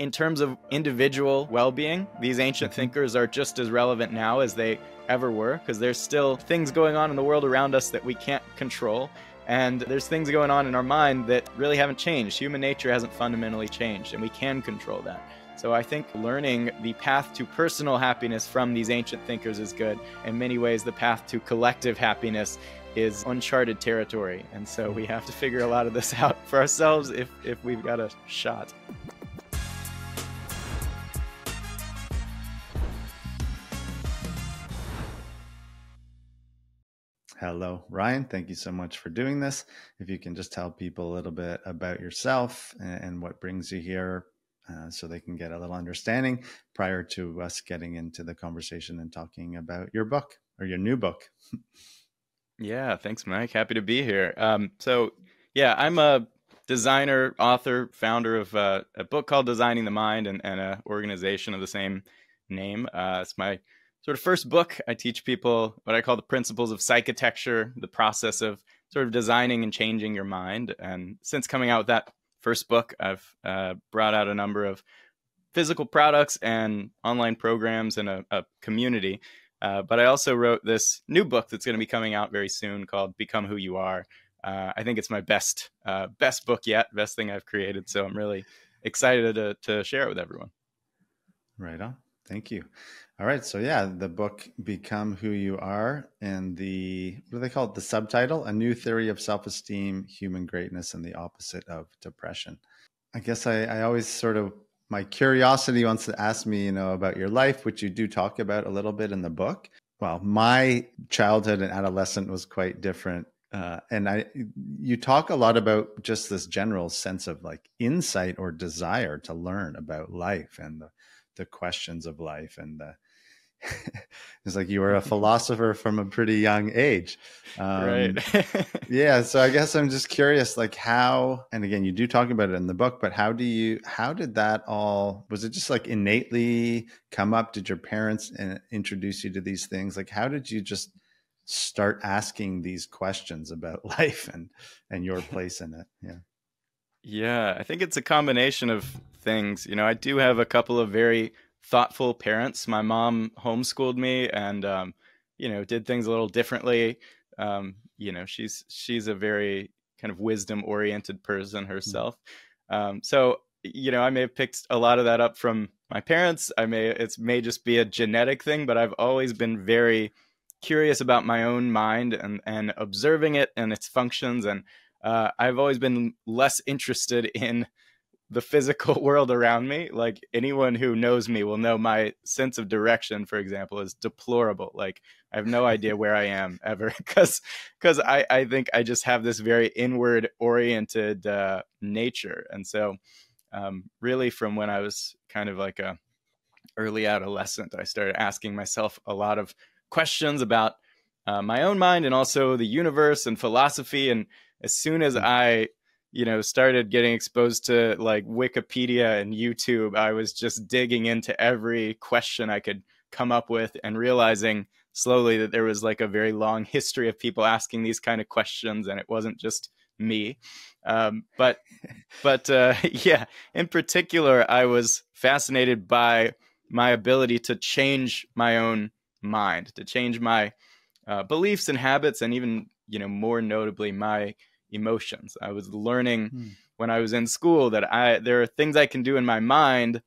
in terms of individual well being, these ancient mm-hmm. thinkers are just as relevant now as they ever were because there's still things going on in the world around us that we can't control. And there's things going on in our mind that really haven't changed. Human nature hasn't fundamentally changed, and we can control that. So I think learning the path to personal happiness from these ancient thinkers is good. In many ways, the path to collective happiness is uncharted territory. And so we have to figure a lot of this out for ourselves if, if we've got a shot. Hello, Ryan. Thank you so much for doing this. If you can just tell people a little bit about yourself and, what brings you here uh, so they can get a little understanding prior to us getting into the conversation and talking about your book or your new book. yeah, thanks, Mike. Happy to be here. Um, so, yeah, I'm a designer, author, founder of uh, a book called Designing the Mind and, and an organization of the same name. Uh, it's my sort of first book, I teach people what I call the principles of psychitecture, the process of sort of designing and changing your mind. And since coming out with that first book, I've uh, brought out a number of physical products and online programs and a, a community. Uh, but I also wrote this new book that's going to be coming out very soon called Become Who You Are. Uh, I think it's my best uh, best book yet, best thing I've created. So I'm really excited to, to share it with everyone. Right on. Thank you. All right. So yeah, the book Become Who You Are and the what do they call it? The subtitle, A New Theory of Self-Esteem, Human Greatness, and the Opposite of Depression. I guess I, I always sort of my curiosity wants to ask me, you know, about your life, which you do talk about a little bit in the book. Well, my childhood and adolescent was quite different. Uh, and I, you talk a lot about just this general sense of like insight or desire to learn about life and the, the questions of life and the it's like you were a philosopher from a pretty young age. Um, right yeah so i guess i'm just curious like how and again you do talk about it in the book but how do you how did that all was it just like innately come up? Did your parents uh, introduce you to these things? Like how did you just start asking these questions about life and and your place in it? Yeah. Yeah i think it's a combination of things. You know i do have a couple of very thoughtful parents. My mom homeschooled me and um, you know did things a little differently. Um, you know, she's she's a very kind of wisdom oriented person mm-hmm. herself. Um, so you know, I may have picked a lot of that up from my parents. I may it may just be a genetic thing, but I've always been very curious about my own mind and and observing it and its functions and uh, I've always been less interested in the physical world around me. Like anyone who knows me will know my sense of direction, for example, is deplorable. Like I have no idea where I am ever because because I, I think I just have this very inward oriented uh, nature. And so um, really from when I was kind of like a early adolescent, I started asking myself a lot of questions about uh, my own mind and also the universe and philosophy. And as soon as hmm. I you know started getting exposed to like wikipedia and youtube i was just digging into every question i could come up with and realizing slowly that there was like a very long history of people asking these kind of questions and it wasn't just me. Um, but but uh, yeah in particular i was fascinated by my ability to change my own mind to change my uh, beliefs and habits and even you know more notably my emotions. I was learning hmm. when I was in school that I there are things I can do in my mind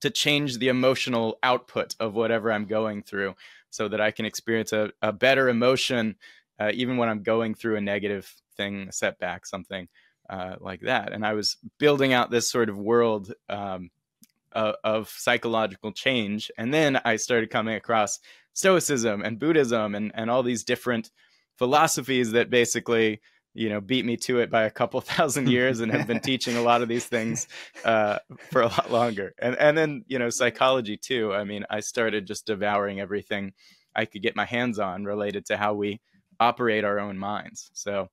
to change the emotional output of whatever I'm going through so that I can experience a, a better emotion uh, even when I'm going through a negative thing, a setback, something uh, like that. And I was building out this sort of world um, of, of psychological change. And then I started coming across Stoicism and Buddhism and, and all these different philosophies that basically you know beat me to it by a couple thousand years and have been teaching a lot of these things uh, for a lot longer. And and then you know psychology too. I mean i started just devouring everything i could get my hands on related to how we operate our own minds. So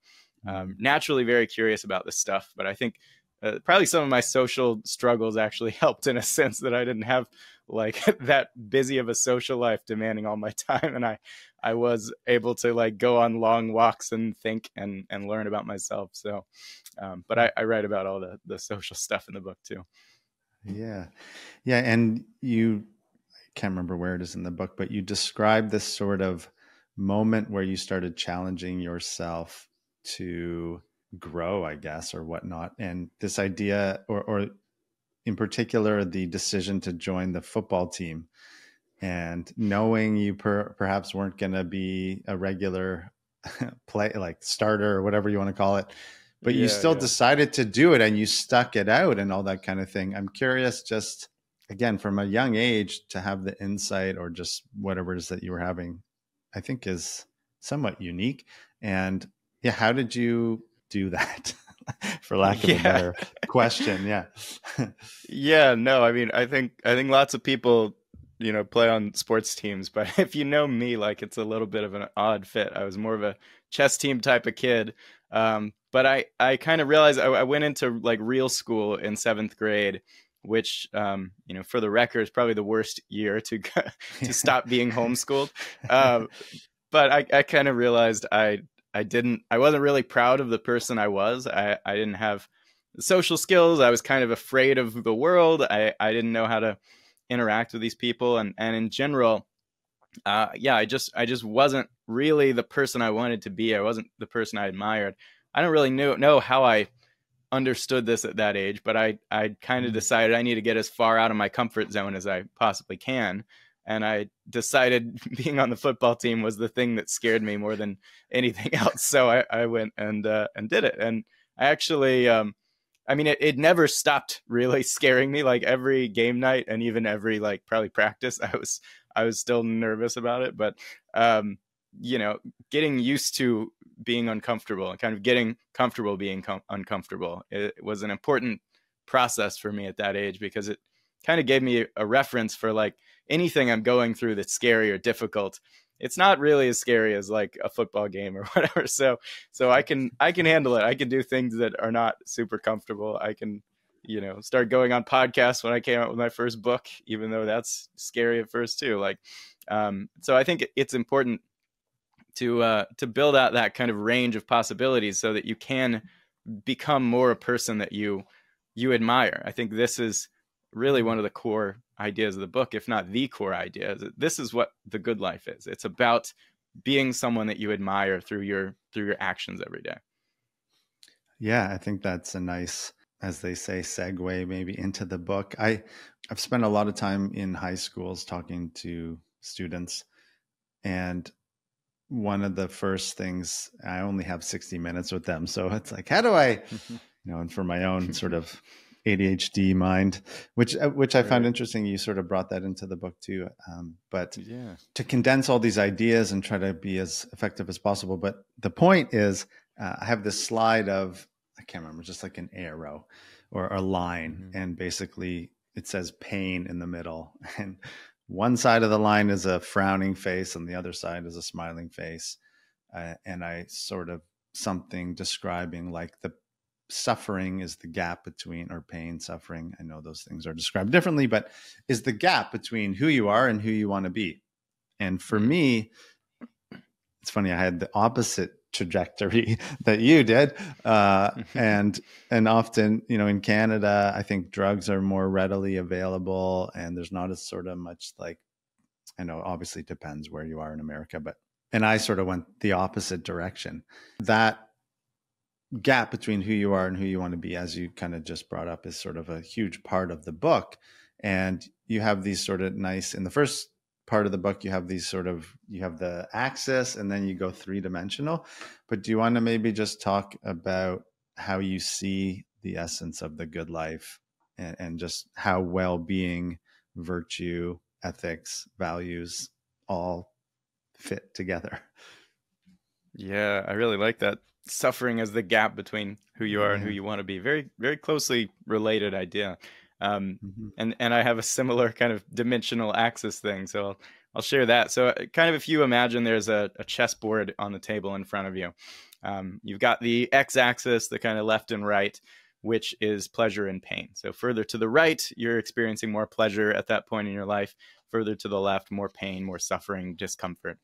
um, naturally very curious about this stuff but i think uh, probably some of my social struggles actually helped in a sense that i didn't have like that busy of a social life demanding all my time. And i i was able to like go on long walks and think and and learn about myself so um, but I, I write about all the the social stuff in the book too Yeah. Yeah. And you I can't remember where it is in the book, but you describe this sort of moment where you started challenging yourself to grow, I guess, or whatnot. And this idea, or, or in particular, the decision to join the football team and knowing you per, perhaps weren't going to be a regular play, like starter or whatever you want to call it, but yeah, you still yeah. decided to do it and you stuck it out and all that kind of thing. I'm curious, just again, from a young age to have the insight or just whatever it is that you were having, I think is somewhat unique. And yeah, how did you do that? for lack of yeah. a better question. Yeah. yeah, no, I mean, I think I think lots of people, you know, play on sports teams, but if you know me, like it's a little bit of an odd fit. I was more of a chess team type of kid. Um, but I, I kind of realized I, I, went into like real school in seventh grade, which, um, you know, for the record, is probably the worst year to to stop being homeschooled. Um, but I, I kind of realized I I didn't I wasn't really proud of the person I was. I, I didn't have social skills. I was kind of afraid of the world. I, I didn't know how to interact with these people and, and in general, uh, yeah, I just I just wasn't really the person I wanted to be. I wasn't the person I admired. I don't really know know how I understood this at that age, but I I kind of mm-hmm. decided I need to get as far out of my comfort zone as I possibly can and I decided being on the football team was the thing that scared me more than anything else. So I, I went and uh, and did it, and I actually, um, I mean, it, it never stopped really scaring me. Like every game night, and even every like probably practice, I was I was still nervous about it, but um, you know, getting used to being uncomfortable and kind of getting comfortable being com- uncomfortable it, it was an important process for me at that age because it kind of gave me a reference for like anything I'm going through that's scary or difficult, it's not really as scary as like a football game or whatever. So so I can I can handle it. I can do things that are not super comfortable. I can you know start going on podcasts when I came out with my first book, even though that's scary at first too. Like um, so I think it's important to uh, to build out that kind of range of possibilities so that you can become more a person that you you admire. I think this is really one of the core ideas of the book, if not the core idea. This is what the good life is. It's about being someone that you admire through your through your actions every day. Yeah, I think that's a nice, as they say, segue maybe into the book. I I've spent a lot of time in high schools talking to students, and one of the first things I only have 60 minutes with them, so it's like, how do I, you know, and for my own sort of ADHD mind, which uh, which I right. found interesting. You sort of brought that into the book too. Um, but yeah. to condense all these ideas and try to be as effective as possible. But the point is, uh, I have this slide of I can't remember, just like an arrow or a line, mm-hmm. and basically it says pain in the middle, and one side of the line is a frowning face, and the other side is a smiling face, uh, and I sort of something describing like the suffering is the gap between or pain suffering i know those things are described differently but is the gap between who you are and who you want to be and for mm-hmm. me it's funny i had the opposite trajectory that you did uh, and and often you know in canada i think drugs are more readily available and there's not as sort of much like i know obviously depends where you are in america but and i sort of went the opposite direction that gap between who you are and who you want to be, as you kind of just brought up, is sort of a huge part of the book. And you have these sort of nice, in the first part of the book, you have these sort of, you have the axis and then you go three dimensional. But do you want to maybe just talk about how you see the essence of the good life and, and just how well being, virtue, ethics, values all fit together? Yeah, I really like that suffering as the gap between who you are and who you want to be. Very, very closely related idea. Um, mm-hmm. And and I have a similar kind of dimensional axis thing, so I'll, I'll share that. So, uh, kind of if you imagine there's a, a chessboard on the table in front of you, um, you've got the x-axis, the kind of left and right, which is pleasure and pain. So, further to the right, you're experiencing more pleasure at that point in your life. Further to the left, more pain, more suffering, discomfort.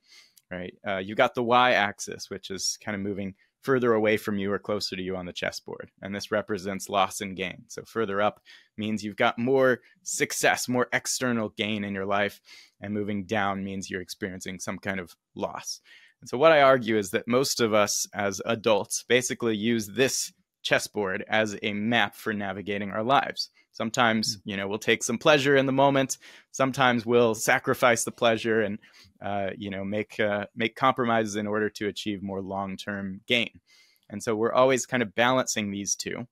Right? Uh, you got the y-axis, which is kind of moving further away from you or closer to you on the chessboard. And this represents loss and gain. So further up means you've got more success, more external gain in your life. And moving down means you're experiencing some kind of loss. And so what I argue is that most of us as adults basically use this chessboard as a map for navigating our lives. Sometimes, hmm. you know, we'll take some pleasure in the moment. Sometimes we'll sacrifice the pleasure and, uh, you know, make uh, make compromises in order to achieve more long term gain. And so we're always kind of balancing these two.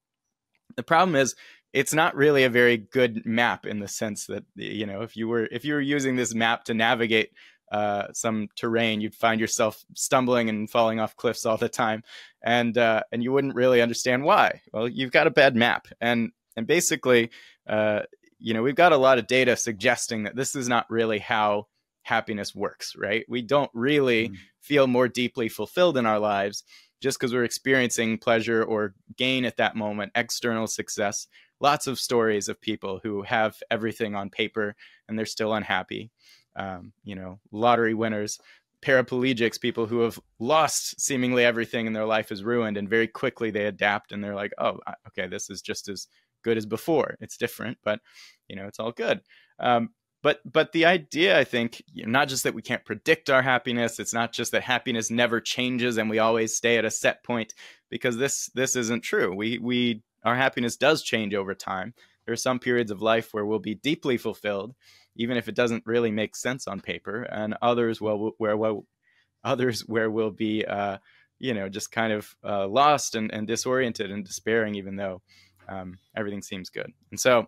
The problem is it's not really a very good map in the sense that you know if you were if you were using this map to navigate uh, some terrain, you'd find yourself stumbling and falling off cliffs all the time, and uh, and you wouldn't really understand why. Well, you've got a bad map, and and basically, uh, you know, we've got a lot of data suggesting that this is not really how happiness works, right? We don't really mm. feel more deeply fulfilled in our lives just because we're experiencing pleasure or gain at that moment, external success. Lots of stories of people who have everything on paper and they're still unhappy. Um, you know, lottery winners, paraplegics, people who have lost seemingly everything and their life is ruined, and very quickly they adapt and they're like, oh, okay, this is just as good as before. It's different, but you know, it's all good. Um, but but the idea, I think, you know, not just that we can't predict our happiness. It's not just that happiness never changes and we always stay at a set point, because this this isn't true. We we our happiness does change over time. There are some periods of life where we'll be deeply fulfilled, even if it doesn't really make sense on paper, and others well where well others where we'll be uh, you know just kind of uh, lost and, and disoriented and despairing, even though um, everything seems good. And so,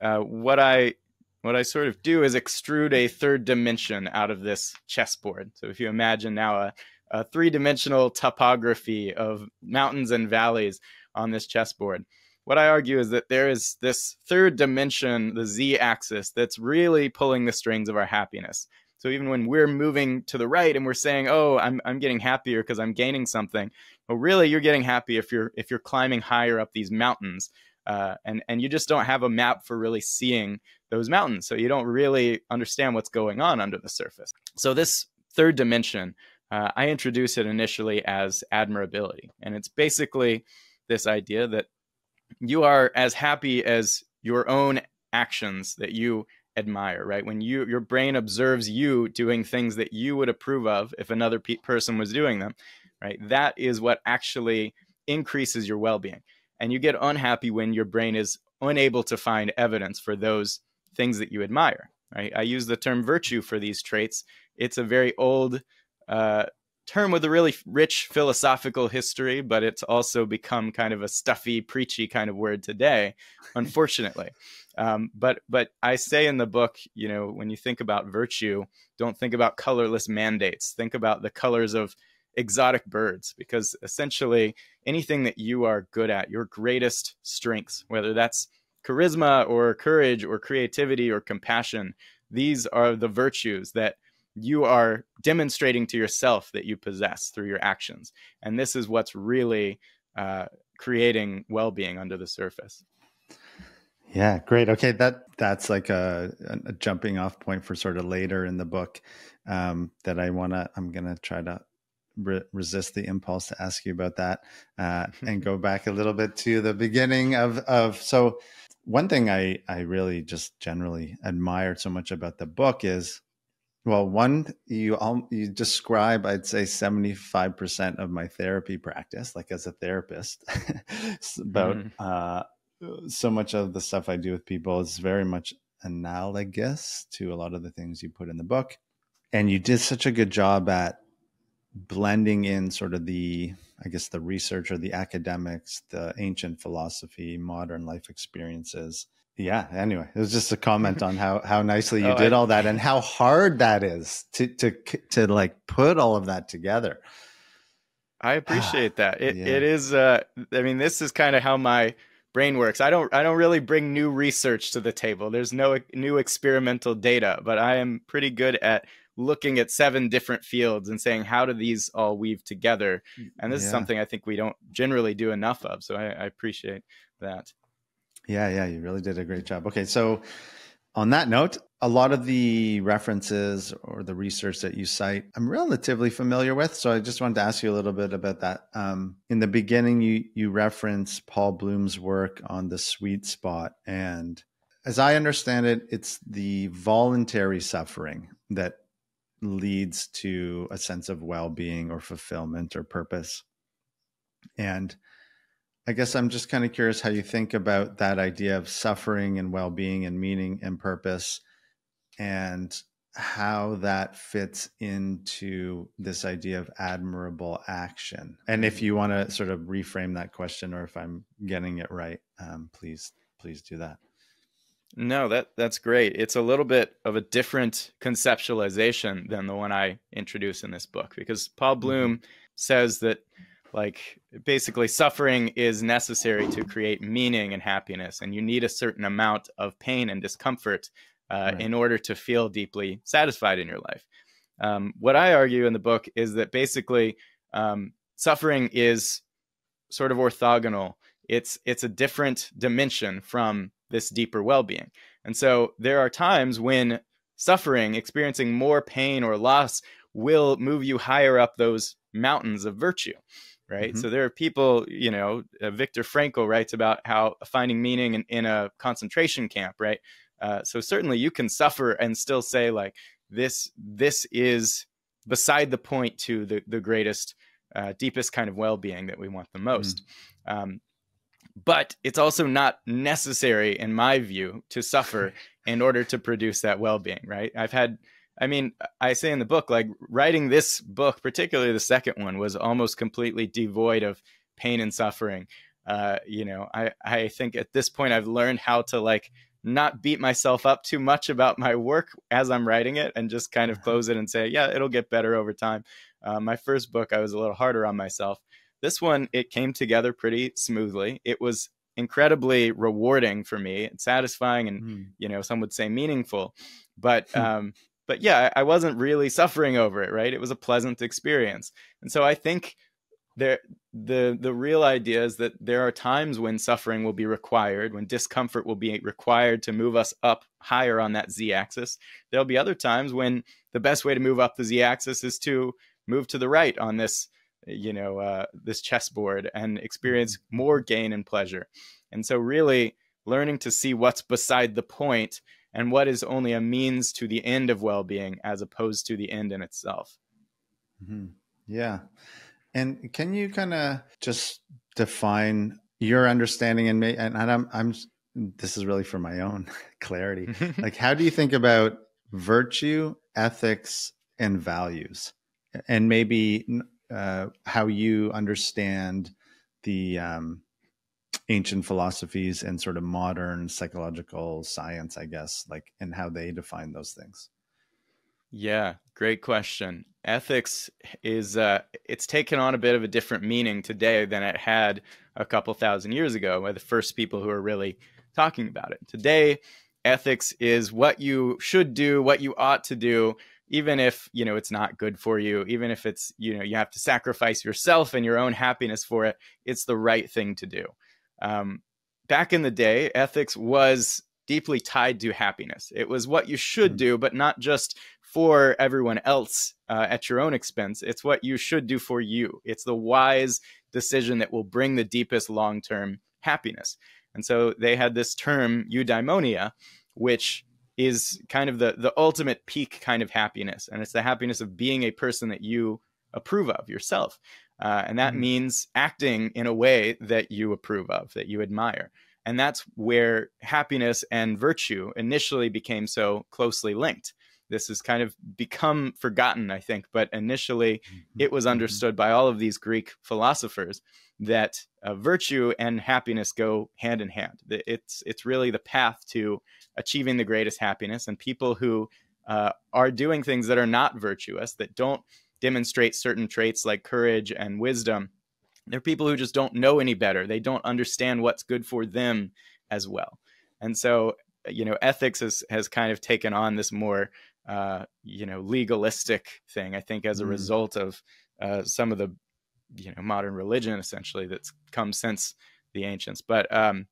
uh, what I what I sort of do is extrude a third dimension out of this chessboard. So if you imagine now a, a three dimensional topography of mountains and valleys on this chessboard, what I argue is that there is this third dimension, the z axis, that's really pulling the strings of our happiness. So even when we're moving to the right and we're saying, "Oh, I'm I'm getting happier because I'm gaining something," well, really, you're getting happy if you're if you're climbing higher up these mountains, uh, and and you just don't have a map for really seeing those mountains, so you don't really understand what's going on under the surface. So this third dimension, uh, I introduce it initially as admirability, and it's basically this idea that you are as happy as your own actions that you admire, right? When you your brain observes you doing things that you would approve of if another pe- person was doing them, right? That is what actually increases your well-being. And you get unhappy when your brain is unable to find evidence for those things that you admire, right? I use the term virtue for these traits. It's a very old uh, term with a really rich philosophical history, but it's also become kind of a stuffy, preachy kind of word today, unfortunately. Um, but but I say in the book, you know, when you think about virtue, don't think about colorless mandates. Think about the colors of exotic birds, because essentially anything that you are good at, your greatest strengths, whether that's charisma or courage or creativity or compassion, these are the virtues that you are demonstrating to yourself that you possess through your actions. And this is what's really uh, creating well being under the surface. Yeah, great. Okay, that that's like a, a jumping off point for sort of later in the book um, that I want to. I'm gonna try to re- resist the impulse to ask you about that uh, and go back a little bit to the beginning of of. So one thing I I really just generally admired so much about the book is well, one you all you describe, I'd say seventy five percent of my therapy practice, like as a therapist, about mm. uh, so much of the stuff I do with people is very much analogous to a lot of the things you put in the book. And you did such a good job at blending in sort of the, I guess, the research or the academics, the ancient philosophy, modern life experiences. Yeah. Anyway, it was just a comment on how how nicely you oh, did I, all that and how hard that is to to to like put all of that together. I appreciate that. It yeah. it is. Uh, I mean, this is kind of how my brain works. I don't I don't really bring new research to the table. There's no new experimental data, but I am pretty good at looking at seven different fields and saying how do these all weave together. And this yeah. is something I think we don't generally do enough of. So I, I appreciate that. Yeah, yeah, you really did a great job. Okay, so on that note, a lot of the references or the research that you cite, I'm relatively familiar with. So I just wanted to ask you a little bit about that. Um, in the beginning, you you reference Paul Bloom's work on the sweet spot, and as I understand it, it's the voluntary suffering that leads to a sense of well-being or fulfillment or purpose. And I guess I'm just kind of curious how you think about that idea of suffering and well-being and meaning and purpose and how that fits into this idea of admirable action. And if you want to sort of reframe that question, or if I'm getting it right, um, please please do that. No, that that's great. It's a little bit of a different conceptualization than the one I introduce in this book because Paul mm-hmm. Bloom says that like basically suffering is necessary to create meaning and happiness and you need a certain amount of pain and discomfort uh, right. in order to feel deeply satisfied in your life. Um, what I argue in the book is that basically um, suffering is sort of orthogonal. It's it's a different dimension from this deeper well-being. And so there are times when suffering, experiencing more pain or loss, will move you higher up those mountains of virtue right? Mm-hmm. So there are people, you know, uh, Viktor Frankl writes about how finding meaning in, in a concentration camp, right? Uh, so certainly you can suffer and still say like this this is beside the point to the the greatest uh, deepest kind of well-being that we want the most. Mm. Um, but it's also not necessary, in my view, to suffer in order to produce that well-being. Right? I've had. I mean, I say in the book, like writing this book, particularly the second one, was almost completely devoid of pain and suffering. Uh, you know, I, I think at this point I've learned how to like not beat myself up too much about my work as I'm writing it and just kind of uh-huh. close it and say, yeah, it'll get better over time. Uh, my first book, I was a little harder on myself. This one, it came together pretty smoothly. It was incredibly rewarding for me and satisfying and, mm. you know, some would say meaningful. But, hmm. um, but yeah, I wasn't really suffering over it, right? It was a pleasant experience. And so I think there the the real idea is that there are times when suffering will be required when discomfort will be required to move us up higher on that z-axis there'll be other times when the best way to move up the z-axis is to move to the right on this you know uh, this chessboard and experience mm-hmm. more gain and pleasure and so really learning to see what's beside the point and what is only a means to the end of well-being as opposed to the end in itself mm-hmm. yeah and can you kind of just define your understanding and me? and I'm I'm this is really for my own clarity. like how do you think about virtue, ethics and values? And maybe uh, how you understand the um, ancient philosophies and sort of modern psychological science, I guess, like and how they define those things. Yeah, great question. Ethics is uh, it's taken on a bit of a different meaning today than it had a couple thousand years ago by the first people who are really talking about it. Today, ethics is what you should do, what you ought to do, even if you know it's not good for you, even if it's you know you have to sacrifice yourself and your own happiness for it. It's the right thing to do. Um, back in the day, ethics was deeply tied to happiness. It was what you should hmm. do, but not just for everyone else uh, at your own expense. It's what you should do for you. It's the wise decision that will bring the deepest long term happiness. And so they had this term, eudaimonia, which is kind of the, the ultimate peak kind of happiness. And it's the happiness of being a person that you approve of yourself. Uh, and that mm-hmm. means acting in a way that you approve of, that you admire. And that's where happiness and virtue initially became so closely linked. This has kind of become forgotten, I think, but initially mm-hmm. it was mm-hmm. understood by all of these Greek philosophers that uh, virtue and happiness go hand in hand. It's it's really the path to achieving the greatest happiness, and people who uh, are doing things that are not virtuous, that don't demonstrate certain traits like courage and wisdom, they're people who just don't know any better. They don't understand what's good for them as well. And so, you know, ethics has, has kind of taken on this more, uh, you know, legalistic thing, I think, as a mm. result of uh, some of the, you know, modern religion essentially that's come since the ancients. But, um,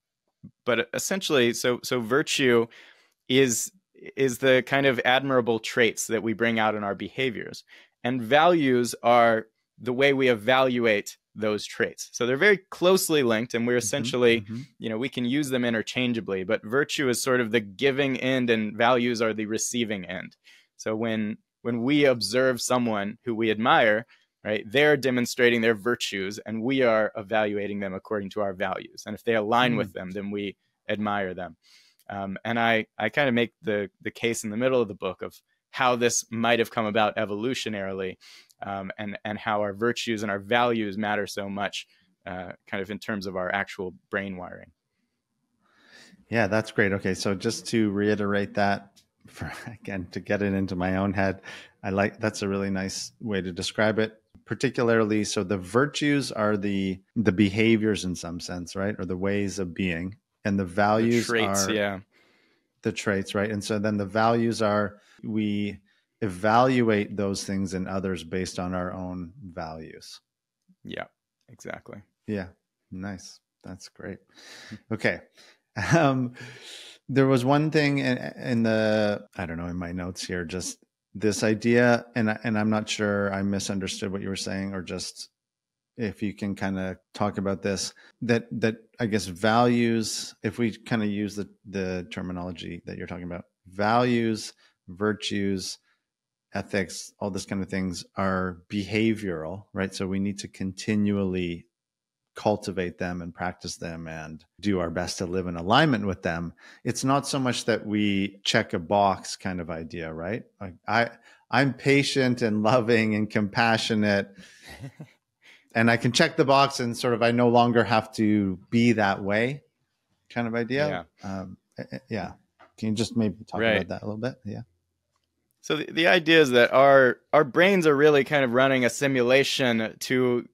but essentially, so, so virtue is is the kind of admirable traits that we bring out in our behaviors. And values are the way we evaluate those traits. So they're very closely linked and we're mm-hmm, essentially, mm-hmm, mm-hmm. you know, we can use them interchangeably, but virtue is sort of the giving end and values are the receiving end. So when when we observe someone who we admire, right, they're demonstrating their virtues and we are evaluating them according to our values. And if they align mm. with them, then we admire them. Um, and I, I kind of make the, the case in the middle of the book of how this might have come about evolutionarily um, and, and how our virtues and our values matter so much, uh, kind of in terms of our actual brain wiring. Yeah, that's great. Okay, so just to reiterate that, for again to get it into my own head, I like that's a really nice way to describe it. Particularly, so the virtues are the the behaviors in some sense, right, or the ways of being, and the values the traits, are yeah the traits right and so then the values are we evaluate those things in others based on our own values. Yeah exactly. Yeah nice. That's great. Okay um there was one thing in, in the i don't know in my notes here just this idea and and i'm not sure i misunderstood what you were saying or just if you can kind of talk about this that that i guess values if we kind of use the the terminology that you're talking about values virtues ethics all this kind of things are behavioral right so we need to continually cultivate them and practice them and do our best to live in alignment with them it's not so much that we check a box kind of idea right like i i'm patient and loving and compassionate and I can check the box and sort of I no longer have to be that way kind of idea. Yeah. Um, eh, eh, yeah. Can you just maybe talk right. about that a little bit? Yeah. So the, the idea is that our our brains are really kind of running a simulation to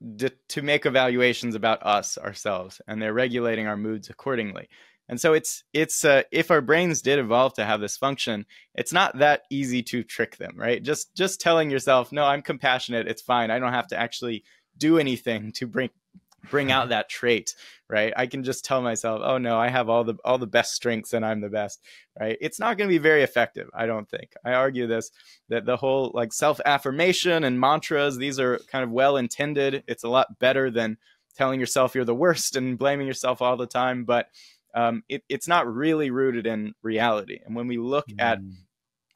to make evaluations about us ourselves, and they're regulating our moods accordingly. And so it's it's uh, if our brains did evolve to have this function, it's not that easy to trick them, right? Just just telling yourself, no, I'm compassionate, it's fine. I don't have to actually do anything to bring bring out that trait right? I can just tell myself oh no i have all the all the best strengths and i'm the best right? It's not going to be very effective i don't think. I argue this that the whole like self affirmation and mantras these are kind of well intended. It's a lot better than telling yourself you're the worst and blaming yourself all the time but um, it, it's not really rooted in reality. And when we look mm. at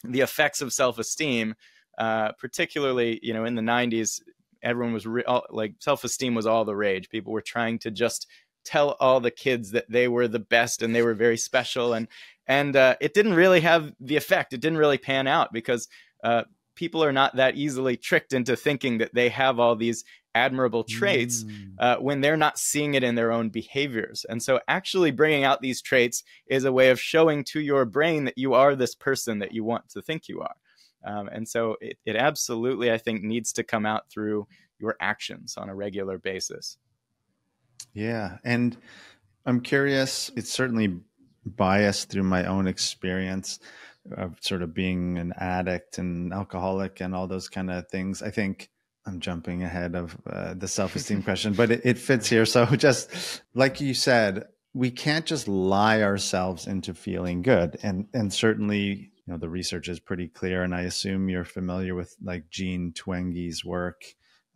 the effects of self-esteem uh, particularly you know in the 90s everyone was re- all, like self-esteem was all the rage. People were trying to just tell all the kids that they were the best and they were very special. And and uh, it didn't really have the effect. It didn't really pan out because uh, people are not that easily tricked into thinking that they have all these admirable traits mm. uh, when they're not seeing it in their own behaviors. And so actually bringing out these traits is a way of showing to your brain that you are this person that you want to think you are um, and so it, it absolutely, I think, needs to come out through your actions on a regular basis. Yeah. And I'm curious, it's certainly biased through my own experience of sort of being an addict and alcoholic and all those kind of things. I think I'm jumping ahead of uh, the self esteem question, but it, it fits here. So, just like you said, we can't just lie ourselves into feeling good. And, and certainly you know the research is pretty clear and i assume you're familiar with like jean twenge's work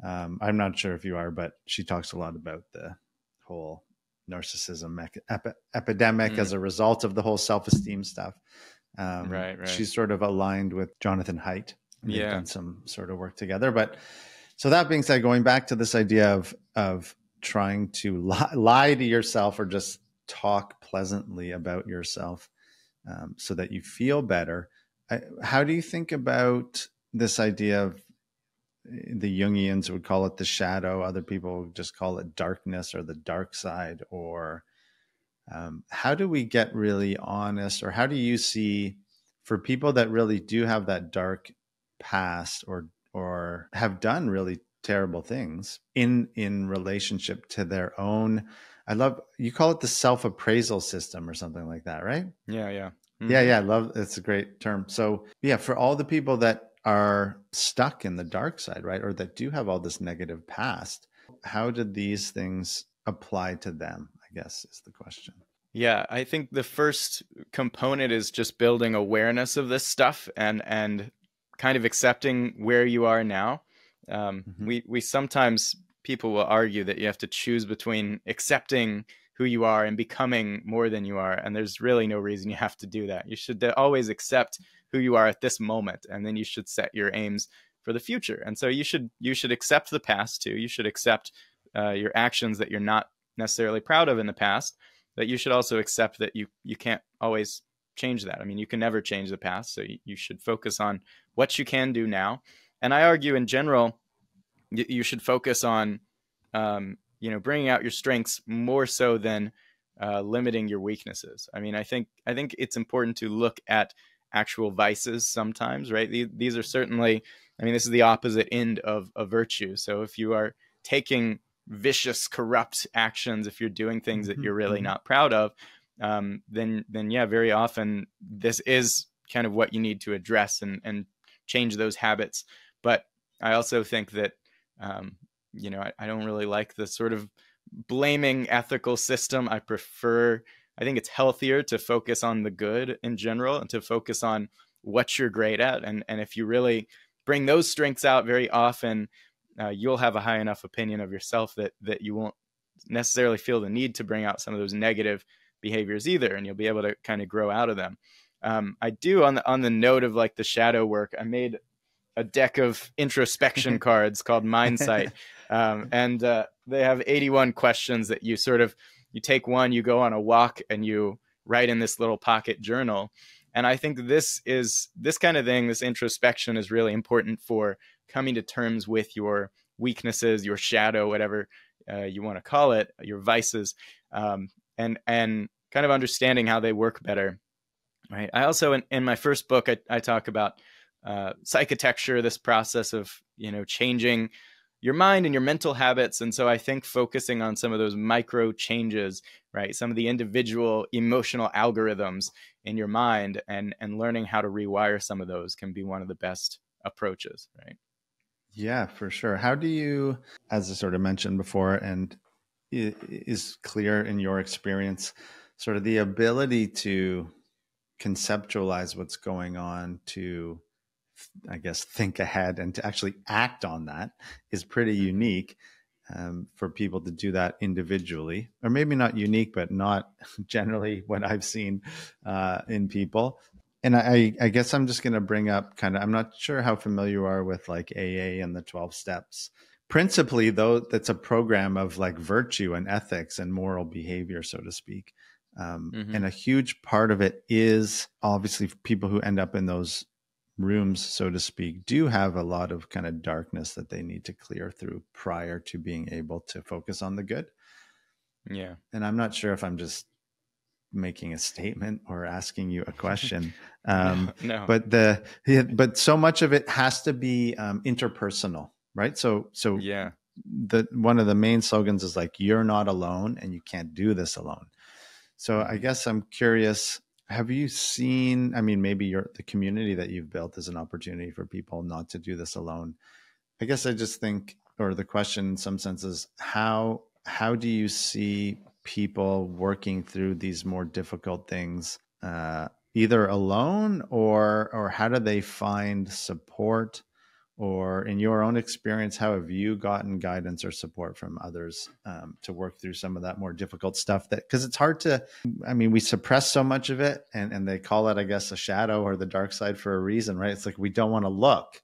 um, i'm not sure if you are but she talks a lot about the whole narcissism epi- epidemic mm. as a result of the whole self-esteem stuff um, right, right she's sort of aligned with jonathan haidt they've yeah. done some sort of work together but so that being said going back to this idea of of trying to lie, lie to yourself or just talk pleasantly about yourself um, so that you feel better. I, how do you think about this idea of eh, the Jungians would call it the shadow, other people just call it darkness or the dark side? Or um, how do we get really honest, or how do you see for people that really do have that dark past or or have done really terrible things in in relationship to their own I love you call it the self appraisal system or something like that, right? Yeah, yeah. Mm-hmm. Yeah, yeah, I love it's a great term. So, yeah, for all the people that are stuck in the dark side, right, or that do have all this negative past, how did these things apply to them? I guess is the question. Yeah, I think the first component is just building awareness of this stuff and and kind of accepting where you are now. Um, mm-hmm. We we sometimes people will argue that you have to choose between accepting who you are and becoming more than you are, and there's really no reason you have to do that. You should always accept who you are at this moment, and then you should set your aims for the future. And so you should you should accept the past too. You should accept uh, your actions that you're not necessarily proud of in the past that you should also accept that you you can't always change that. I mean, you can never change the past, so you, you should focus on what you can do now. And I argue, in general, you, you should focus on, um, you know, bringing out your strengths more so than uh, limiting your weaknesses. I mean, I think I think it's important to look at actual vices sometimes, right? These, these are certainly, I mean, this is the opposite end of a virtue. So if you are taking vicious, corrupt actions, if you're doing things that you're really mm-hmm. not proud of, um, then then yeah, very often this is kind of what you need to address and and change those habits. But I also think that um, you know I, I don't really like the sort of blaming ethical system. I prefer. I think it's healthier to focus on the good in general and to focus on what you're great at. And and if you really bring those strengths out very often, uh, you'll have a high enough opinion of yourself that that you won't necessarily feel the need to bring out some of those negative behaviors either, and you'll be able to kind of grow out of them. Um, I do on the on the note of like the shadow work. I made a deck of introspection cards called Mindsight, um, and uh, they have 81 questions that you sort of you take one, you go on a walk, and you write in this little pocket journal. And I think this is this kind of thing, this introspection is really important for coming to terms with your weaknesses, your shadow, whatever uh, you want to call it, your vices, um, and and kind of understanding how they work better. Right. I also in, in my first book I, I talk about uh, psychitecture, this process of you know changing your mind and your mental habits. And so I think focusing on some of those micro changes, right? Some of the individual emotional algorithms in your mind and and learning how to rewire some of those can be one of the best approaches, right? Yeah, for sure. How do you, as I sort of mentioned before, and is clear in your experience, sort of the ability to conceptualize what's going on, to, I guess, think ahead and to actually act on that is pretty mm-hmm. unique. Um, for people to do that individually, or maybe not unique, but not generally what I've seen uh, in people and I, I guess I'm just going to bring up kind of, I'm not sure how familiar you are with like AA and the 12 steps. Principally, though, that's a program of like virtue and ethics and moral behavior, so to speak. Um, mm-hmm. And a huge part of it is obviously people who end up in those rooms, so to speak, do have a lot of kind of darkness that they need to clear through prior to being able to focus on the good. Yeah. And I'm not sure if I'm just making a statement or asking you a question. Um, no, no, But the but so much of it has to be um, interpersonal, right? So so yeah, the one of the main slogans is like you're not alone and you can't do this alone. So I guess I'm curious. Have you seen? I mean, maybe your the community that you've built is an opportunity for people not to do this alone. I guess I just think, or the question in some senses, how how do you see people working through these more difficult things uh, either alone or or how do they find support or in your own experience how have you gotten guidance or support from others um, to work through some of that more difficult stuff that because it's hard to i mean we suppress so much of it and, and they call it i guess a shadow or the dark side for a reason right it's like we don't want to look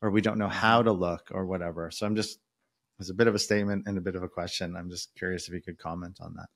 or we don't know how to look or whatever so i'm just it's a bit of a statement and a bit of a question. I'm just curious if you could comment on that.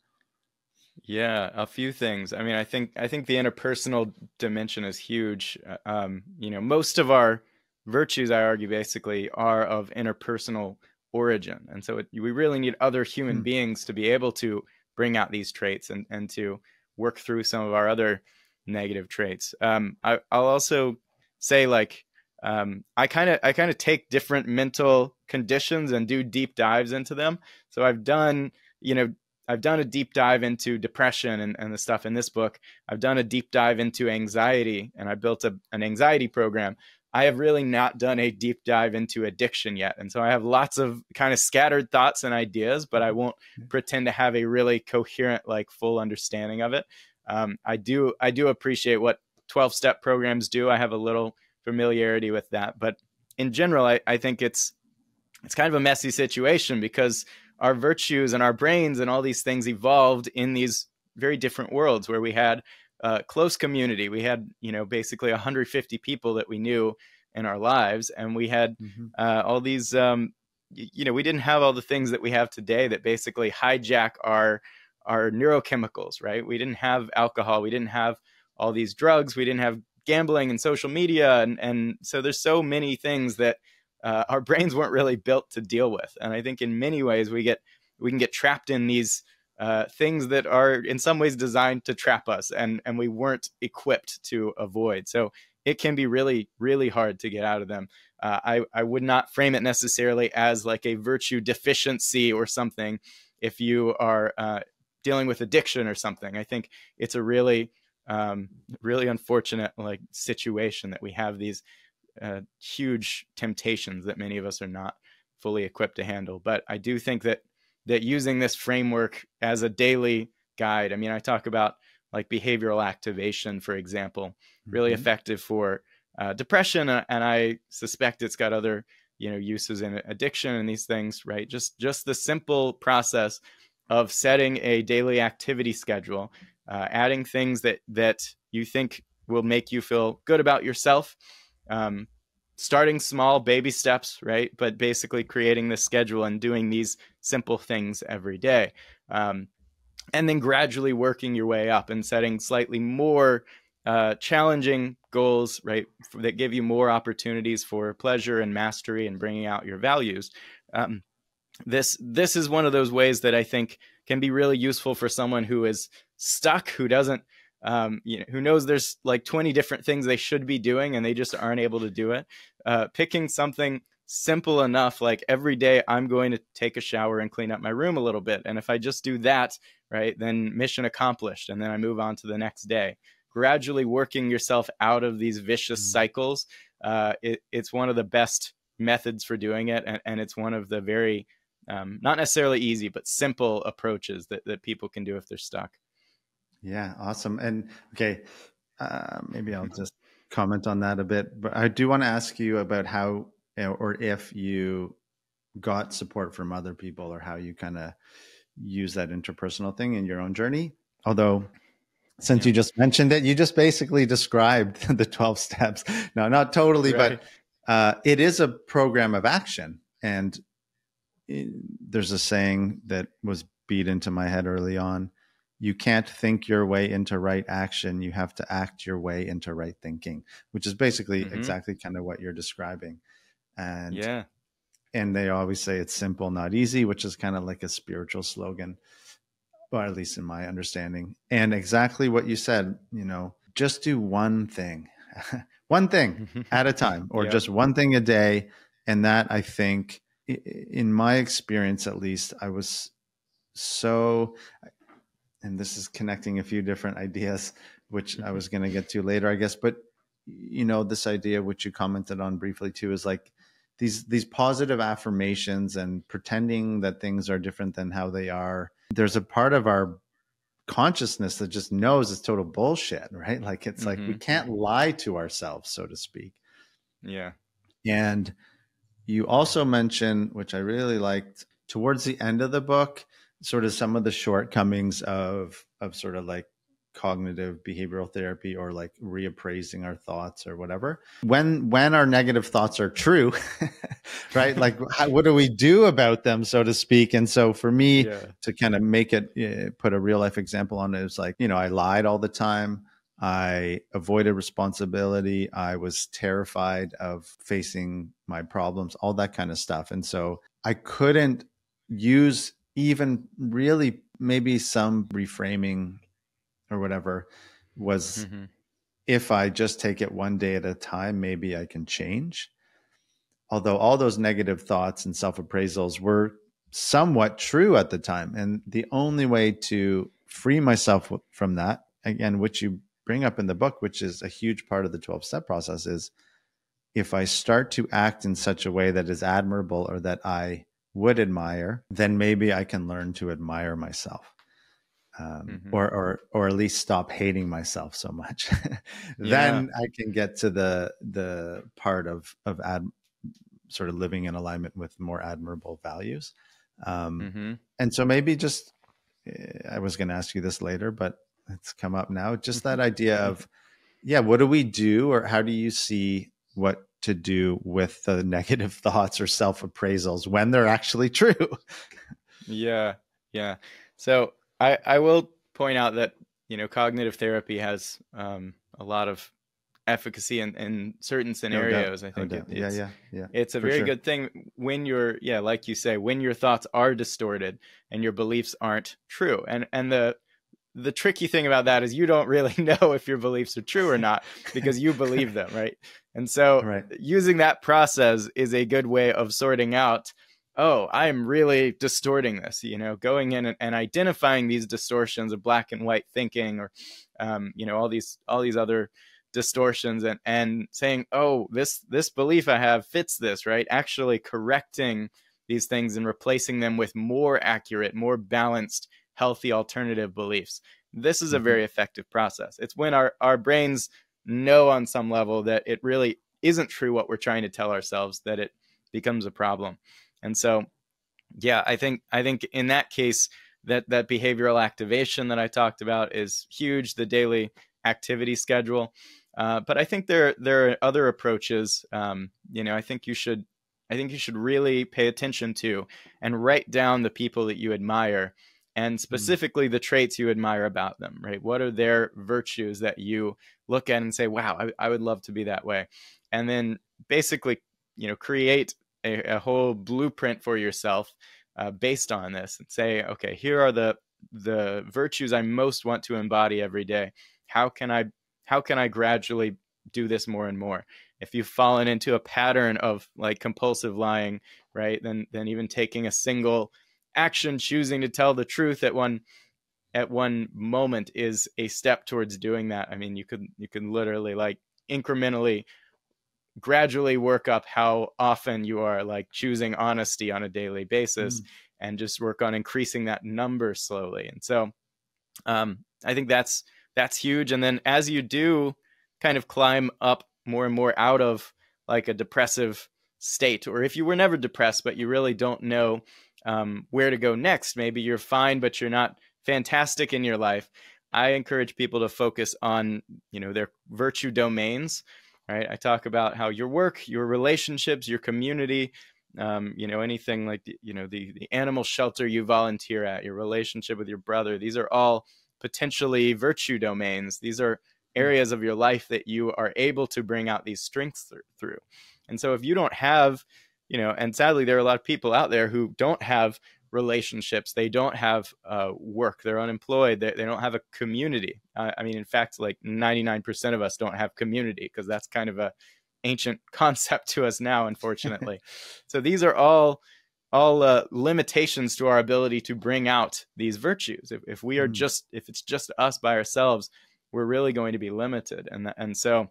Yeah, a few things. I mean, I think I think the interpersonal dimension is huge. Uh, um, you know, most of our virtues, I argue, basically are of interpersonal origin, and so it, we really need other human hmm. beings to be able to bring out these traits and and to work through some of our other negative traits. Um, I, I'll also say like um, I kind of I kind of take different mental conditions and do deep dives into them. So I've done you know I've done a deep dive into depression and, and the stuff in this book. I've done a deep dive into anxiety and I built a, an anxiety program. I have really not done a deep dive into addiction yet. And so I have lots of kind of scattered thoughts and ideas, but I won't pretend to have a really coherent, like full understanding of it. Um, I do I do appreciate what 12 step programs do. I have a little familiarity with that. But in general, I, I think it's it's kind of a messy situation because our virtues and our brains and all these things evolved in these very different worlds where we had uh, close community. We had, you know, basically 150 people that we knew in our lives, and we had mm-hmm. uh, all these. Um, you know, we didn't have all the things that we have today that basically hijack our our neurochemicals, right? We didn't have alcohol, we didn't have all these drugs, we didn't have gambling and social media, and and so there's so many things that uh, our brains weren't really built to deal with. And I think in many ways we get we can get trapped in these uh, things that are in some ways designed to trap us, and and we weren't equipped to avoid. So it can be really really hard to get out of them. Uh, I I would not frame it necessarily as like a virtue deficiency or something. If you are uh, dealing with addiction or something, I think it's a really um, really unfortunate like situation that we have these uh, huge temptations that many of us are not fully equipped to handle. But I do think that that using this framework as a daily guide. I mean, I talk about like behavioral activation, for example, really mm-hmm. effective for uh, depression, uh, and I suspect it's got other you know uses in addiction and these things. Right? Just just the simple process of setting a daily activity schedule, uh, adding things that that you think will make you feel good about yourself, um, starting small baby steps right? But basically creating the schedule and doing these simple things every day. Um, and then gradually working your way up and setting slightly more uh, challenging goals right that give you more opportunities for pleasure and mastery and bringing out your values. Um, this this is one of those ways that i think can be really useful for someone who is stuck who doesn't um, you know, who knows there's like 20 different things they should be doing and they just aren't able to do it. Uh, picking something simple enough, like every day I'm going to take a shower and clean up my room a little bit. And if I just do that, right, then mission accomplished. And then I move on to the next day. Gradually working yourself out of these vicious mm-hmm. cycles. Uh, it, it's one of the best methods for doing it. And, and it's one of the very, um, not necessarily easy, but simple approaches that, that people can do if they're stuck. Yeah, awesome. And okay, uh, maybe I'll just comment on that a bit. But I do want to ask you about how or if you got support from other people or how you kind of use that interpersonal thing in your own journey. Although, since yeah. you just mentioned it, you just basically described the 12 steps. No, not totally, right. but uh, it is a program of action. And it, eh, there's a saying that was beat into my head early on you can't think your way into right action. You have to act your way into right thinking, which is basically mm-hmm. exactly kind of what you're describing. And yeah. And they always say it's simple, not easy, which is kind of like a spiritual slogan, or at least in my understanding. And exactly what you said, you know, just do one thing, one thing at a time, or yeah. just one thing a day. And that I think, in my experience at least, I was so and this is connecting a few different ideas, which I mm-hmm. was going to get to later, I guess. But you know, this idea which you commented on briefly too is like these these positive affirmations and pretending that things are different than how they are. There's a part of our consciousness that just knows it's total bullshit, right? Like it's mm-hmm. like we mm-hmm. can't lie to ourselves, so to speak. Yeah. And you also mentioned, which I really liked, towards the end of the book, sort of some of the shortcomings of of sort of like cognitive behavioral therapy or like reappraising our thoughts or whatever. When when our negative thoughts are true right? Like how, what do we do about them so to speak? And so for me yeah. to kind of make it uh, put a real life example on it is like you know i lied all the time. I avoided responsibility. I was terrified of facing my problems all that kind of stuff. And so i couldn't use even really maybe some reframing or whatever was mm-hmm. if I just take it one day at a time, maybe I can change. Although all those negative thoughts and self appraisals were somewhat true at the time. And the only way to free myself from that, again, which you bring up in the book, which is a huge part of the 12 step process, is if I start to act in such a way that is admirable or that I would admire, then maybe I can learn to admire myself. Um, mm-hmm. or, or, or at least stop hating myself so much. then yeah. I can get to the, the part of, of ad, sort of living in alignment with more admirable values. Um, mm-hmm. And so maybe just, eh, I was going to ask you this later, but it's come up now. Just that idea of, yeah, what do we do, or how do you see what to do with the negative thoughts or self appraisals when they're actually true? yeah, yeah. So I I will point out that you know cognitive therapy has um, a lot of efficacy in, in certain scenarios. No I think no it, it's, yeah, yeah, yeah. It's a very sure. good thing when you're yeah, like you say, when your thoughts are distorted and your beliefs aren't true. And and the the tricky thing about that is you don't really know if your beliefs are true or not because you believe them, right? And so right. using that process is a good way of sorting out, oh, I'm really distorting this, you know, going in and, and identifying these distortions of black and white thinking or um, you know, all these all these other distortions and and saying, oh, this this belief I have fits this, right? Actually correcting these things and replacing them with more accurate, more balanced healthy alternative beliefs. This is a mm-hmm. very effective process. It's when our, our brains know on some level that it really isn't true what we're trying to tell ourselves that it becomes a problem. And so, yeah, I think I think in that case that that behavioral activation that I talked about is huge. The daily activity schedule, uh, but I think there there are other approaches. Um, you know, I think you should I think you should really pay attention to and write down the people that you admire and mm. specifically the traits you admire about them, right? What are their virtues that you look at and say, wow, I, I would love to be that way? And then basically, you know, create a, a whole blueprint for yourself uh, based on this and say, okay, here are the the virtues I most want to embody every day. How can I how can I gradually do this more and more? If you've fallen into a pattern of like compulsive lying, right, then then even taking a single action choosing to tell the truth at one at one moment is a step towards doing that. I mean you could you can literally like incrementally gradually work up how often you are like choosing honesty on a daily basis mm. and just work on increasing that number slowly. And so um, i think that's that's huge. And then as you do kind of climb up more and more out of like a depressive state or if you were never depressed but you really don't know um, where to go next. Maybe you're fine, but you're not fantastic in your life. I encourage people to focus on, you know, their virtue domains. Right. I talk about how your work, your relationships, your community, um, you know, anything like the, you know the the animal shelter you volunteer at, your relationship with your brother. These are all potentially virtue domains. These are hmm. areas of your life that you are able to bring out these strengths th- through. And so if you don't have you know, and sadly, there are a lot of people out there who don't have relationships. They don't have uh, work. They're unemployed. They, they don't have a community. Uh, I mean, in fact, like 99% of us don't have community because that's kind of a ancient concept to us now, unfortunately. so these are all all uh, limitations to our ability to bring out these virtues. If, if we are mm. just if it's just us by ourselves, we're really going to be limited. And and so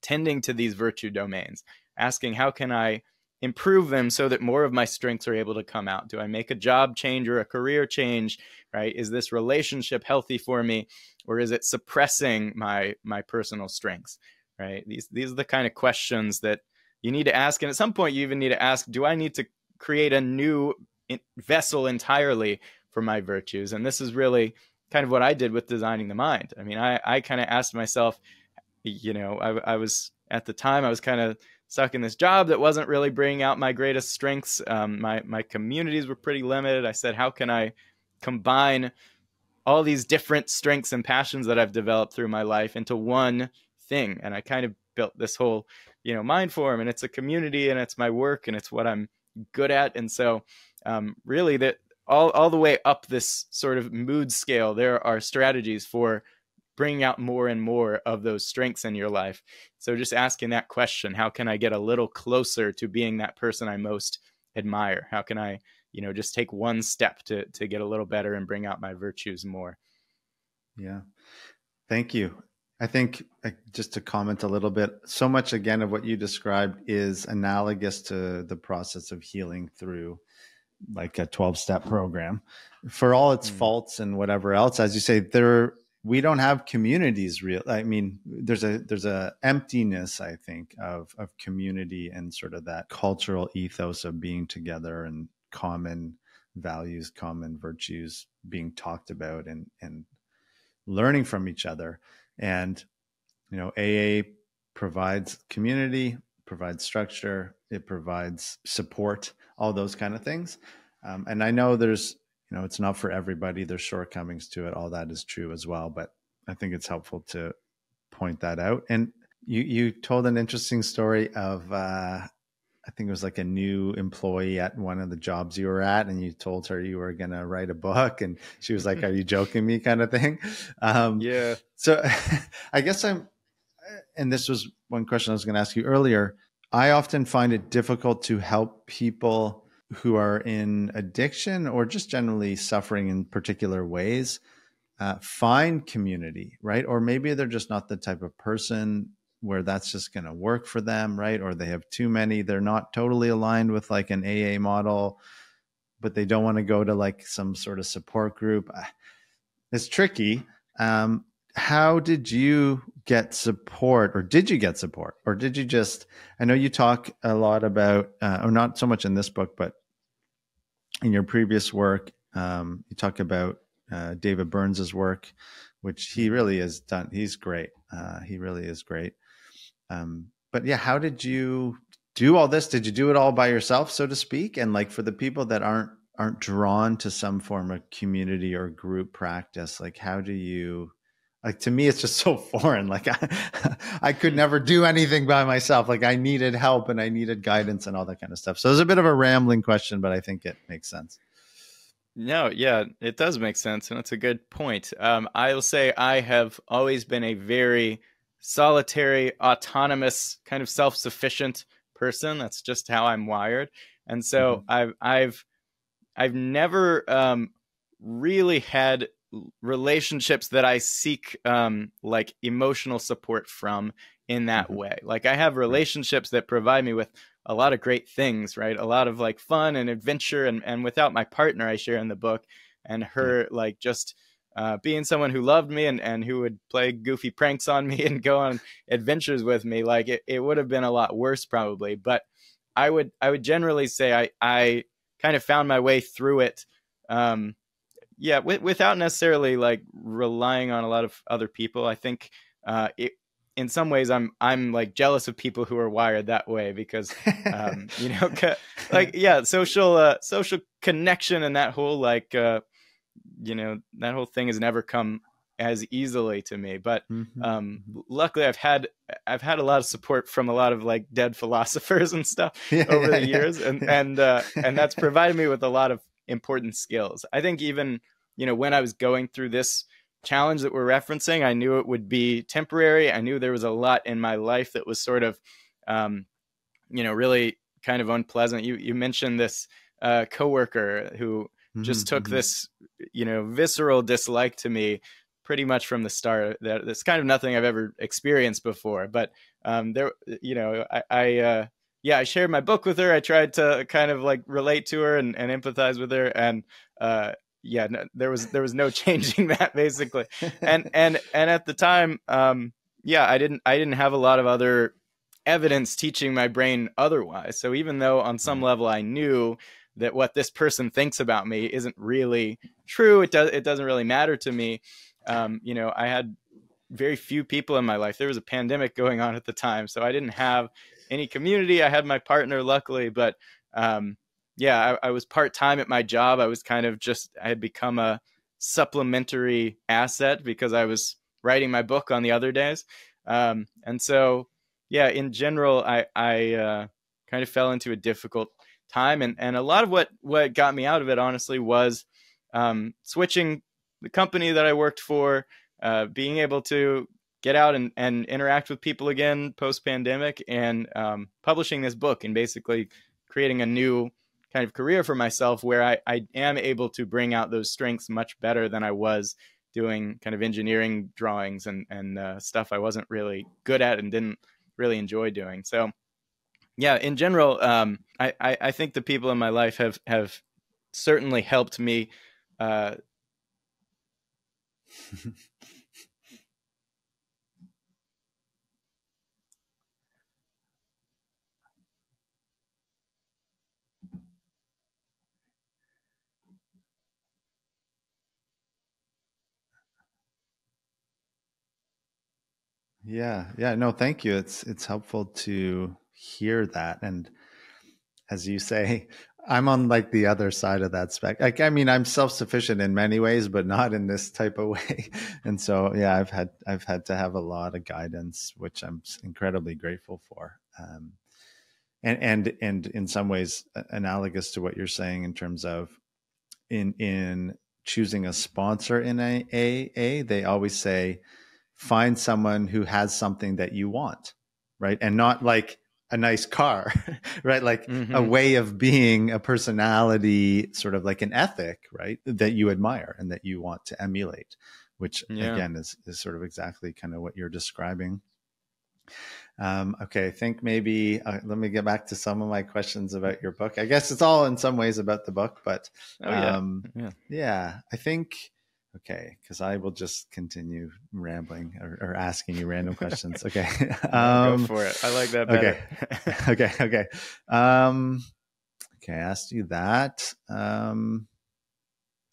tending to these virtue domains, asking how can I improve them so that more of my strengths are able to come out? Do I make a job change or a career change? Right? Is this relationship healthy for me, or is it suppressing my my personal strengths? Right? These these are the kind of questions that you need to ask, and at some point you even need to ask: Do I need to create a new vessel entirely for my virtues? And this is really kind of what I did with designing the mind. I mean, I I kind of asked myself, you know, I, I was at the time I was kind of stuck in this job that wasn't really bringing out my greatest strengths. Um, my my communities were pretty limited. I said, how can I combine all these different strengths and passions that I've developed through my life into one thing? And I kind of built this whole, you know, mind form, and it's a community, and it's my work, and it's what I'm good at. And so, um, really, that all all the way up this sort of mood scale, there are strategies for bringing out more and more of those strengths in your life. So just asking that question, how can I get a little closer to being that person I most admire? How can I, you know, just take one step to to get a little better and bring out my virtues more? Yeah. Thank you. I think just to comment a little bit, so much again of what you described is analogous to the process of healing through like a 12 step program. For all its mm. faults and whatever else, as you say, there we don't have communities real i mean there's a there's a emptiness i think of of community and sort of that cultural ethos of being together and common values common virtues being talked about and and learning from each other. And you know aa provides community provides structure it provides support all those kind of things. Um, and i know there's you know it's not for everybody there's shortcomings to it all that is true as well but i think it's helpful to point that out and you you told an interesting story of uh, I think it was like a new employee at one of the jobs you were at, and you told her you were going to write a book, and she was like, "Are you joking me?" kind of thing. Um, yeah. So, I guess I'm, and this was one question I was going to ask you earlier. I often find it difficult to help people who are in addiction or just generally suffering in particular ways uh, find community, right? Or maybe they're just not the type of person where that's just going to work for them, right? Or they have too many, they're not totally aligned with like an AA model, but they don't want to go to like some sort of support group. Uh, it's tricky. Um, how did you get support or did you get support? Or did you just i know you talk a lot about uh, or not so much in this book but in your previous work um, you talk about uh, david burns's work which he really has done he's great uh, he really is great. Um, but yeah how did you do all this? Did you do it all by yourself so to speak? And like for the people that aren't aren't drawn to some form of community or group practice like how do you like to me it's just so foreign. Like I, I could never do anything by myself. Like i needed help and i needed guidance and all that kind of stuff. So it's a bit of a rambling question but i think it makes sense. No yeah it does make sense and it's a good point. Um, i'll say i have always been a very solitary autonomous kind of self-sufficient person. That's just how i'm wired. And so mm-hmm. i've i've i've never um, really had relationships that I seek um, like emotional support from in that mm-hmm. way. Like I have relationships that provide me with a lot of great things, right? A lot of like fun and adventure and and without my partner I share in the book and her like just uh, being someone who loved me and, and who would play goofy pranks on me and go on adventures with me, like it, it would have been a lot worse probably. But I would I would generally say I I kind of found my way through it um, yeah, w- without necessarily like relying on a lot of other people. I think uh, it, in some ways I'm I'm like jealous of people who are wired that way because um, you know like yeah social uh, social connection and that whole like uh, you know that whole thing has never come as easily to me but mm-hmm. um, mm-hmm. luckily I've had I've had a lot of support from a lot of like dead philosophers and stuff yeah, over yeah, the years yeah. and and uh, and that's provided me with a lot of important skills. I think even, you know, when I was going through this challenge that we're referencing, I knew it would be temporary. I knew there was a lot in my life that was sort of, um, you know, really kind of unpleasant. You you mentioned this uh, coworker who mm-hmm, just took mm-hmm. this, you know, visceral dislike to me pretty much from the start. That that's kind of nothing I've ever experienced before. But um, there, you know, I, I uh, yeah, I shared my book with her. I tried to kind of like relate to her and, and empathize with her, and uh, yeah, no, there was there was no changing that basically. And and and at the time, um, yeah, I didn't I didn't have a lot of other evidence teaching my brain otherwise. So even though on some level I knew that what this person thinks about me isn't really true, it does it doesn't really matter to me. Um, you know, I had very few people in my life. There was a pandemic going on at the time, so I didn't have any community. I had my partner, luckily, but um, yeah, I, I was part time at my job. I was kind of just I had become a supplementary asset because I was writing my book on the other days, um, and so yeah, in general, I I uh, kind of fell into a difficult time, and and a lot of what what got me out of it, honestly, was um, switching the company that I worked for, uh, being able to get out and, and interact with people again post pandemic and um, publishing this book and basically creating a new kind of career for myself where I, I am able to bring out those strengths much better than I was doing kind of engineering drawings and and uh, stuff I wasn't really good at and didn't really enjoy doing. So yeah, in general, um, I, I, I think the people in my life have have certainly helped me. Uh, Yeah, yeah, no, thank you. It's it's helpful to hear that, and as you say, I'm on like the other side of that spec. Like, I mean, I'm self sufficient in many ways, but not in this type of way. And so, yeah, I've had I've had to have a lot of guidance, which I'm incredibly grateful for. Um, and and and in some ways, analogous to what you're saying in terms of in in choosing a sponsor in AA, they always say find someone who has something that you want, right? And not like a nice car, right? Like mm-hmm. a way of being, a personality, sort of like an ethic, right? That you admire and that you want to emulate, which yeah. again is, is sort of exactly kind of what you're describing. Um, okay, I think maybe uh, let me get back to some of my questions about your book. I guess it's all in some ways about the book, but oh, yeah. Um, yeah. yeah, I think Okay, because I will just continue rambling or, or, asking you random questions. Okay, um, go for it. I like that. Better. Okay, okay, okay. Um, okay, I asked you that. Um,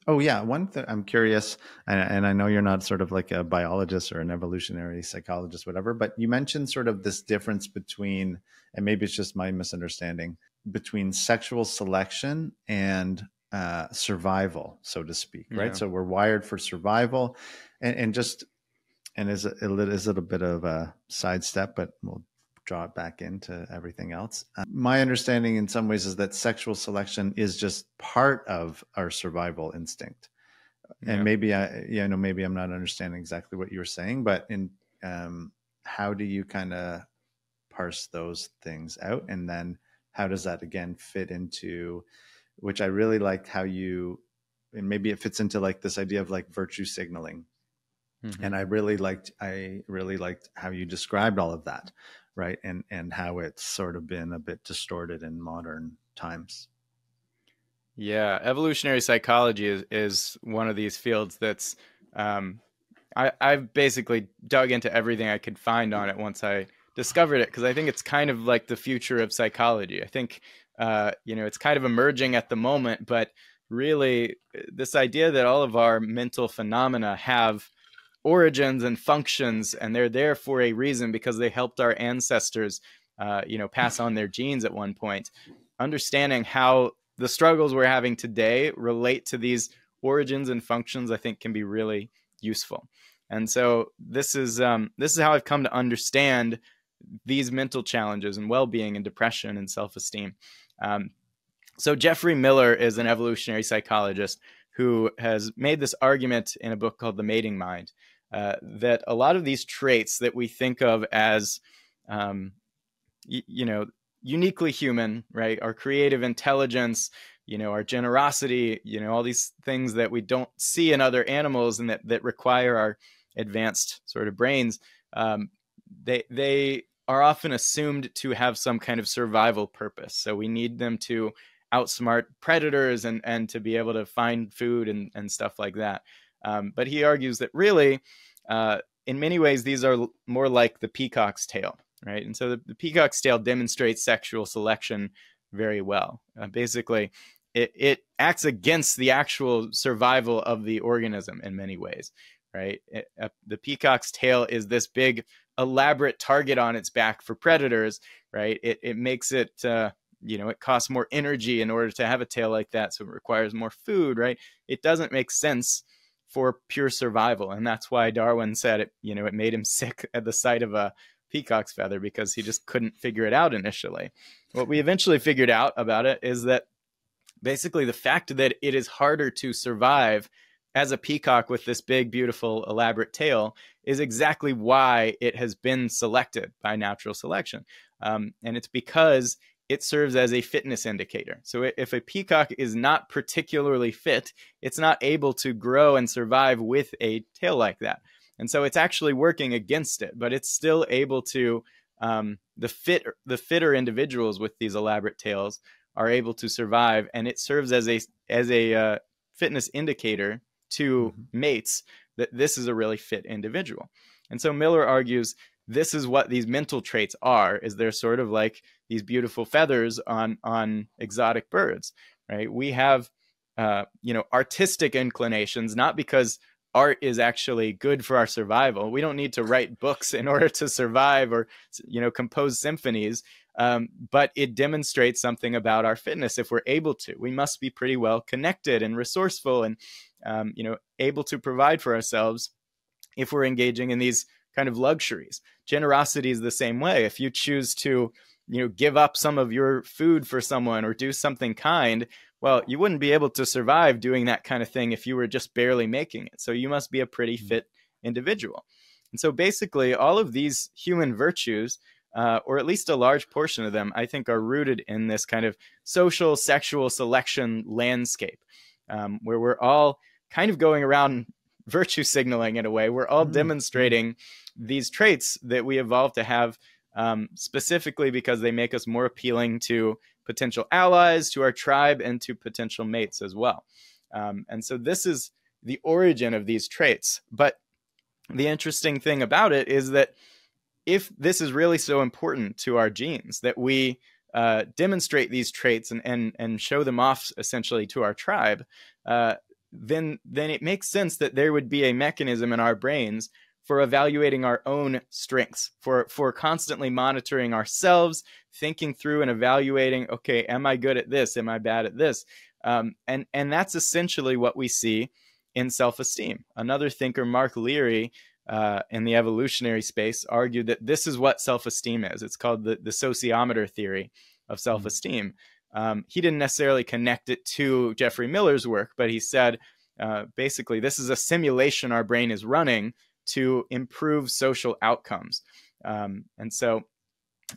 oh yeah, one thing I'm curious, and, and I know you're not sort of like a biologist or an evolutionary psychologist, whatever, but you mentioned sort of this difference between, and maybe it's just my misunderstanding, between sexual selection and uh, survival, so to speak, right? Yeah. So we're wired for survival, and, and just and is a, it is it a bit of a sidestep, but we'll draw it back into everything else. Uh, my understanding, in some ways, is that sexual selection is just part of our survival instinct, yeah. and maybe I, yeah, no, maybe I'm not understanding exactly what you were saying, but in um, how do you kind of parse those things out, and then how does that again fit into which I really liked how you, and maybe it fits into like this idea of like virtue signaling. Mm-hmm. And I really liked, I really liked how you described all of that, right? And and how it's sort of been a bit distorted in modern times. Yeah, evolutionary psychology is is one of these fields that's um, I, I've basically dug into everything I could find on it once I discovered it because I think it's kind of like the future of psychology. I think uh, you know, it's kind of emerging at the moment, but really this idea that all of our mental phenomena have origins and functions and they're there for a reason because they helped our ancestors uh, you know pass on their genes at one point. Understanding how the struggles we're having today relate to these origins and functions i think can be really useful. And so this is um, this is how i've come to understand these mental challenges and well-being and depression and self-esteem um, so Geoffrey Miller is an evolutionary psychologist who has made this argument in a book called The Mating Mind uh, that a lot of these traits that we think of as, um, you know, uniquely human, right? Our creative intelligence, you know, our generosity, you know, all these things that we don't see in other animals and that that require our advanced sort of brains. Um, they they are often assumed to have some kind of survival purpose. So we need them to outsmart predators and, and to be able to find food and, and stuff like that. Um, but he argues that really, uh, in many ways, these are more like the peacock's tail, right? And so the, the peacock's tail demonstrates sexual selection very well. Uh, basically, it, it acts against the actual survival of the organism in many ways, right? It, uh, the peacock's tail is this big elaborate target on its back for predators, right? It, it makes it, uh, you know, it costs more energy in order to have a tail like that. So it requires more food, right? It doesn't make sense for pure survival. And that's why Darwin said it, you know, it made him sick at the sight of a peacock's feather because he just couldn't figure it out initially. What we eventually figured out about it is that basically the fact that it is harder to survive as a peacock with this big, beautiful, elaborate tail is exactly why it has been selected by natural selection. Um, and it's because it serves as a fitness indicator. So if a peacock is not particularly fit, it's not able to grow and survive with a tail like that. And so it's actually working against it, but it's still able to um, the fit the fitter individuals with these elaborate tails are able to survive, and it serves as a as a uh, fitness indicator to mm-hmm. mates that this is a really fit individual. And so Miller argues this is what these mental traits are is they're sort of like these beautiful feathers on on exotic birds right we have uh, you know artistic inclinations not because art is actually good for our survival we don't need to write books in order to survive or you know compose symphonies um, but it demonstrates something about our fitness if we're able to we must be pretty well connected and resourceful and um, you know able to provide for ourselves if we're engaging in these kind of luxuries. Generosity is the same way. If you choose to, you know, give up some of your food for someone or do something kind, well, you wouldn't be able to survive doing that kind of thing if you were just barely making it. So you must be a pretty mm-hmm. fit individual. And so basically, all of these human virtues, uh, or at least a large portion of them, I think are rooted in this kind of social sexual selection landscape um, where we're all kind of going around virtue signaling in a way. We're all mm-hmm. demonstrating these traits that we evolved to have um, specifically because they make us more appealing to potential allies, to our tribe, and to potential mates as well. Um, and so this is the origin of these traits. But the interesting thing about it is that if this is really so important to our genes that we uh, demonstrate these traits and, and and show them off essentially to our tribe, uh, then then it makes sense that there would be a mechanism in our brains for evaluating our own strengths, for for constantly monitoring ourselves, thinking through and evaluating. Okay, am I good at this? Am I bad at this? Um, and and that's essentially what we see in self-esteem. Another thinker, Mark Leary, uh, in the evolutionary space, argued that this is what self-esteem is. It's called the the sociometer theory of mm-hmm. self-esteem. Mm-hmm. Um, he didn't necessarily connect it to Geoffrey Miller's work, but he said uh, basically this is a simulation our brain is running to improve social outcomes. Um, and so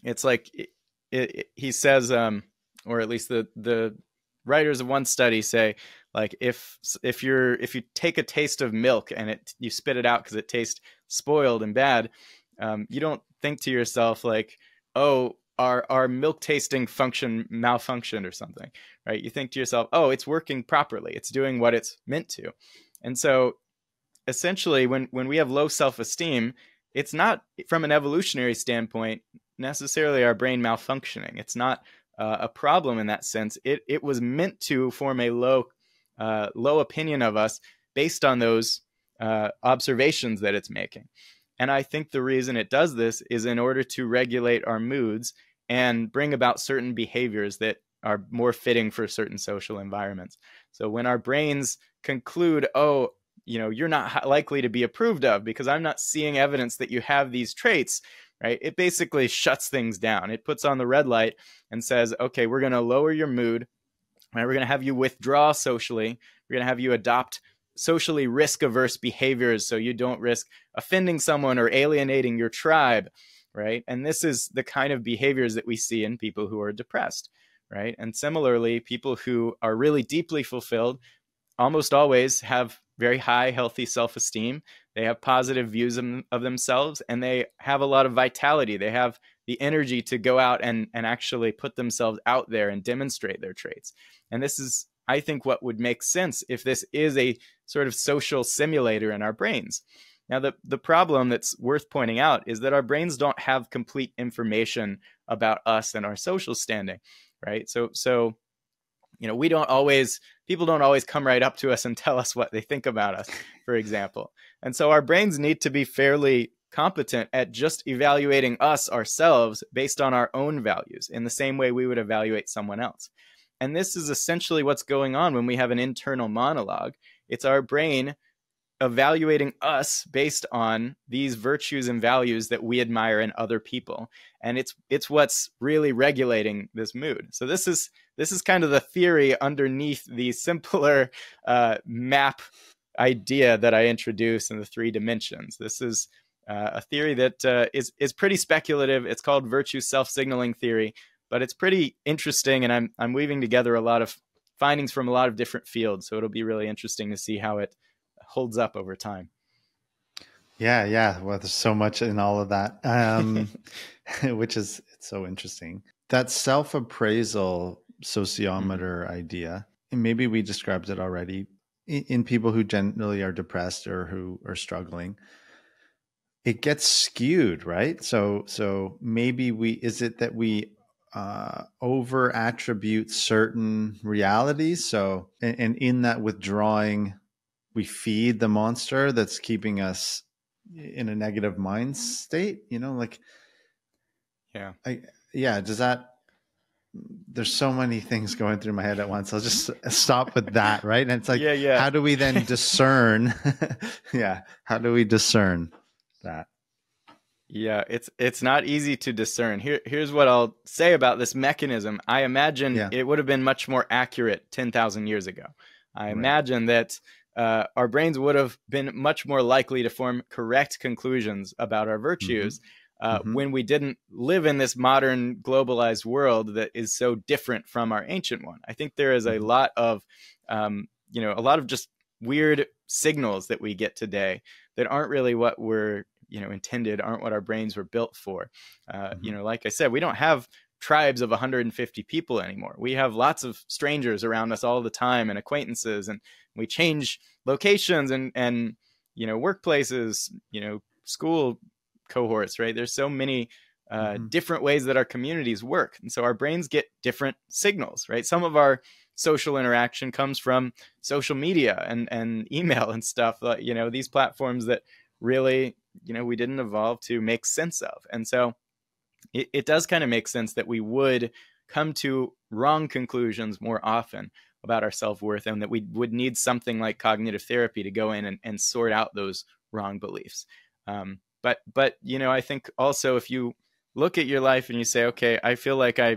it's like it, it, he says, um, or at least the the writers of one study say, like if if you're if you take a taste of milk and it you spit it out because it tastes spoiled and bad, um, you don't think to yourself like, oh, our our milk tasting function malfunctioned or something, right? You think to yourself, oh, it's working properly, it's doing what it's meant to, and so essentially, when when we have low self esteem, it's not from an evolutionary standpoint necessarily our brain malfunctioning. It's not uh, a problem in that sense. It it was meant to form a low uh, low opinion of us based on those uh, observations that it's making. And I think the reason it does this is in order to regulate our moods and bring about certain behaviors that are more fitting for certain social environments. So when our brains conclude, oh, you know, you're not likely to be approved of because I'm not seeing evidence that you have these traits, right? It basically shuts things down. It puts on the red light and says, okay, we're going to lower your mood. Right? We're going to have you withdraw socially. We're going to have you adopt socially risk averse behaviors so you don't risk offending someone or alienating your tribe right? And this is the kind of behaviors that we see in people who are depressed, right? And similarly, people who are really deeply fulfilled almost always have very high, healthy self esteem. They have positive views of, themselves and they have a lot of vitality. They have the energy to go out and, and actually put themselves out there and demonstrate their traits. And this is, I think, what would make sense if this is a sort of social simulator in our brains. Now, the, the problem that's worth pointing out is that our brains don't have complete information about us and our social standing, right? So, so you know, we don't always, people don't always come right up to us and tell us what they think about us, for example. And so our brains need to be fairly competent at just evaluating us ourselves based on our own values in the same way we would evaluate someone else. And this is essentially what's going on when we have an internal monologue. It's our brain evaluating us based on these virtues and values that we admire in other people. And it's it's what's really regulating this mood. So this is this is kind of the theory underneath the simpler uh, map idea that i introduced in the three dimensions. This is uh, a theory that uh, is is pretty speculative. It's called virtue self-signaling theory but it's pretty interesting, and I'm I'm weaving together a lot of findings from a lot of different fields. So it'll be really interesting to see how it holds up over time. Yeah, yeah. Well, there's so much in all of that, um, which is it's so interesting. That self appraisal sociometer mm-hmm. idea, and maybe we described it already in, in people who generally are depressed or who are struggling. It gets skewed, right? So, so maybe we is it that we uh, over attribute certain realities. So, and, and, in that withdrawing, we feed the monster that's keeping us in a negative mind mm-hmm. state. You know, like, yeah, I, yeah. Does that? There's so many things going through my head at once. I'll just stop with that, right? And it's like, yeah, yeah. How do we then discern? yeah, how do we discern that? Yeah, it's it's not easy to discern. Here here's what I'll say about this mechanism. I imagine yeah. it would have been much more accurate 10,000 years ago. I right. imagine that uh, our brains would have been much more likely to form correct conclusions about our virtues mm-hmm. Uh, mm-hmm. when we didn't live in this modern globalized world that is so different from our ancient one. I think there is a mm-hmm. lot of, um, you know, a lot of just weird signals that we get today that aren't really what we're you know intended aren't what our brains were built for uh, mm-hmm. you know like i said we don't have tribes of 150 people anymore we have lots of strangers around us all the time and acquaintances and we change locations and and you know workplaces you know school cohorts right? There's so many uh, mm-hmm. different ways that our communities work. And so our brains get different signals right? Some of our social interaction comes from social media and and email and stuff like you know these platforms that really you know we didn't evolve to make sense of. And so it, it does kind of make sense that we would come to wrong conclusions more often about our self-worth and that we would need something like cognitive therapy to go in and, and sort out those wrong beliefs um, but but you know i think also if you look at your life and you say okay i feel like i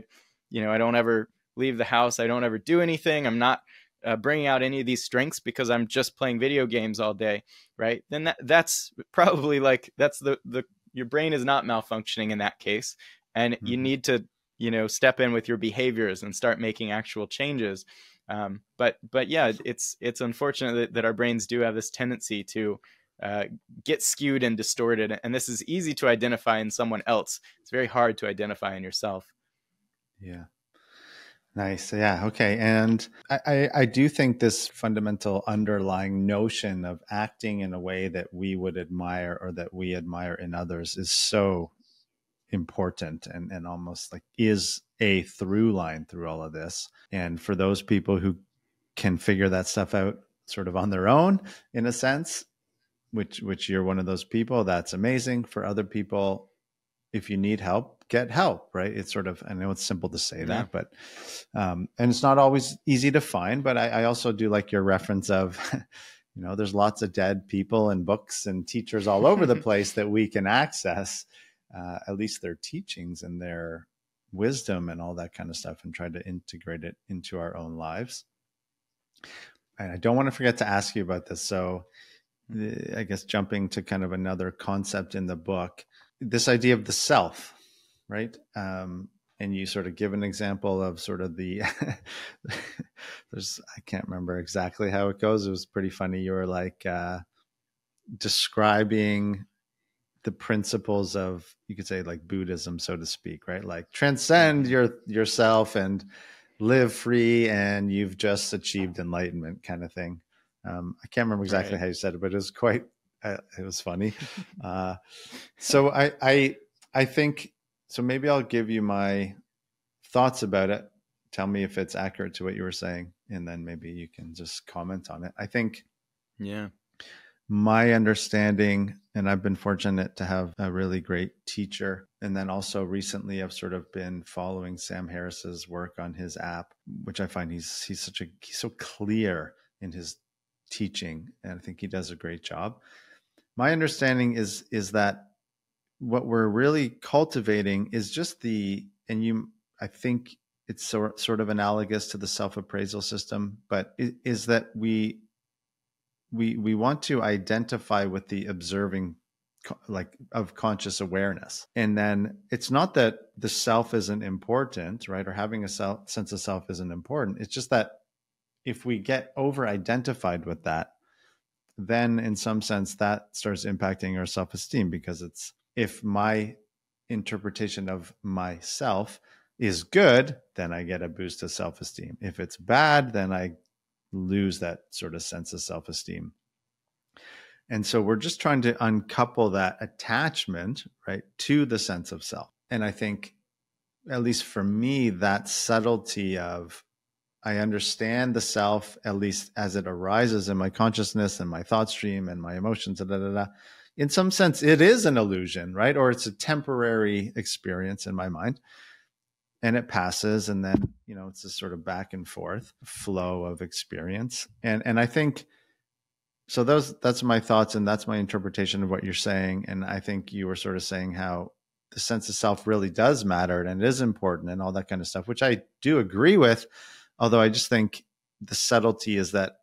you know i don't ever leave the house i don't ever do anything i'm not uh, bringing out any of these strengths because I'm just playing video games all day, right? Then that, that's probably like that's the the your brain is not malfunctioning in that case, and mm-hmm. you need to you know step in with your behaviors and start making actual changes. Um, but but yeah, it's it's unfortunate that, that, our brains do have this tendency to uh, get skewed and distorted, and this is easy to identify in someone else. It's very hard to identify in yourself. Yeah. Nice. Yeah. Okay. And I, I, I, do think this fundamental underlying notion of acting in a way that we would admire or that we admire in others is so important and, and almost like is a through line through all of this. And for those people who can figure that stuff out sort of on their own, in a sense, which which you're one of those people, that's amazing. For other people, if you need help, get help, right? It's sort of, I know it's simple to say yeah. that, but, um, and it's not always easy to find, but I, I also do like your reference of, you know, there's lots of dead people and books and teachers all over the place that we can access, uh, at least their teachings and their wisdom and all that kind of stuff and try to integrate it into our own lives. And I don't want to forget to ask you about this. So, I guess jumping to kind of another concept in the book, this idea of the self, right? Um, and you sort of give an example of sort of the there's I can't remember exactly how it goes. It was pretty funny. You were like uh, describing the principles of you could say like Buddhism, so to speak, right? Like transcend mm-hmm. your yourself and live free, and you've just achieved enlightenment, kind of thing. Um, I can't remember exactly right. how you said it, but it was quite uh, it was funny. Uh, so I, I, I think so. Maybe I'll give you my thoughts about it. Tell me if it's accurate to what you were saying, and then maybe you can just comment on it. I think, yeah, my understanding, and I've been fortunate to have a really great teacher. And then also recently, I've sort of been following Sam Harris's work on his app, which I find he's he's such a he's so clear in his teaching, and I think he does a great job my understanding is is that what we're really cultivating is just the and you i think it's sort sort of analogous to the self appraisal system but is that we we we want to identify with the observing like of conscious awareness. And then it's not that the self isn't important right or having a self sense of self isn't important. It's just that if we get over identified with that then in some sense that starts impacting our self-esteem because it's if my interpretation of myself is good then i get a boost of self-esteem. If it's bad then i lose that sort of sense of self-esteem and so we're just trying to uncouple that attachment, right, to the sense of self. And I think, at least for me, that subtlety of I understand the self, at least as it arises in my consciousness and my thought stream and my emotions, da, da, da, in some sense, it is an illusion, right? Or it's a temporary experience in my mind. And it passes, and then you know it's a sort of back and forth flow of experience. And and I think so those that's my thoughts and that's my interpretation of what you're saying. And i think you were sort of saying how the sense of self really does matter and it is important and all that kind of stuff which i do agree with although i just think the subtlety is that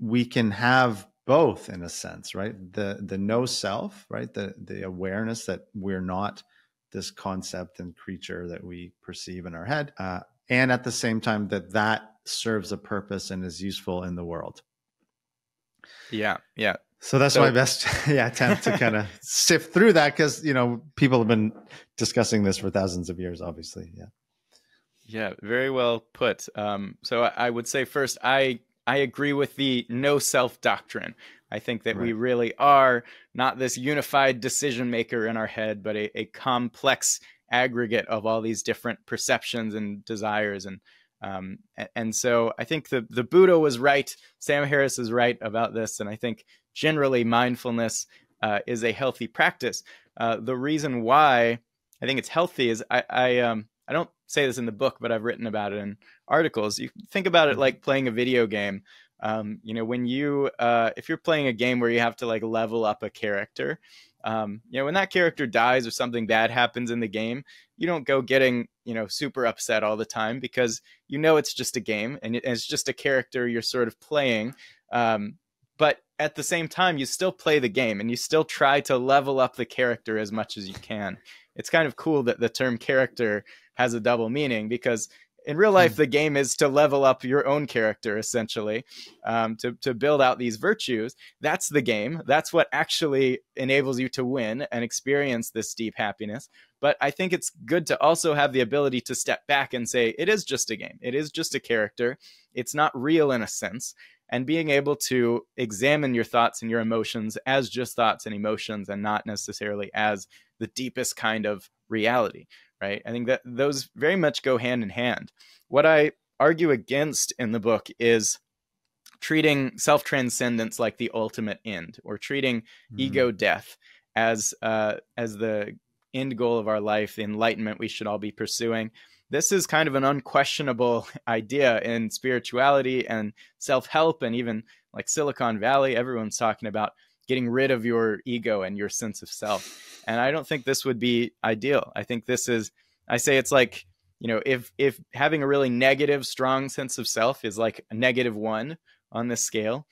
we can have both in a sense right? The the no self right? The the awareness that we're not this concept and creature that we perceive in our head uh, and at the same time that that serves a purpose and is useful in the world yeah, yeah. So that's so, my best yeah attempt to kind of sift through that because you know people have been discussing this for thousands of years, obviously. Yeah. Yeah, very well put. Um, so I would say first, I I agree with the no self doctrine. I think that right. we really are not this unified decision maker in our head, but a, a complex aggregate of all these different perceptions and desires and um, and so I think the the Buddha was right. Sam Harris is right about this, and I think generally mindfulness uh, is a healthy practice. Uh, the reason why I think it's healthy is I I, um, I don't say this in the book, but I've written about it in articles. You think about it mm-hmm. like playing a video game. Um, you know, when you uh, if you're playing a game where you have to like level up a character, um, you know, when that character dies or something bad happens in the game, you don't go getting, you know, super upset all the time because you know it's just a game and it's just a character you're sort of playing. Um, but at the same time, you still play the game and you still try to level up the character as much as you can. It's kind of cool that the term character has a double meaning because in real life, hmm. the game is to level up your own character, essentially, um, to, to build out these virtues. That's the game. That's what actually enables you to win and experience this deep happiness. But I think it's good to also have the ability to step back and say, it is just a game. It is just a character. It's not real in a sense. And being able to examine your thoughts and your emotions as just thoughts and emotions and not necessarily as the deepest kind of reality right? I think that those very much go hand in hand. What I argue against in the book is treating self transcendence like the ultimate end, or treating mm-hmm. ego death as uh, as the end goal of our life, the enlightenment we should all be pursuing. This is kind of an unquestionable idea in spirituality and self help, and even like Silicon Valley. Everyone's talking about getting rid of your ego and your sense of self. And I don't think this would be ideal. I think this is I say it's like, you know, if if having a really negative strong sense of self is like a negative 1 on this scale,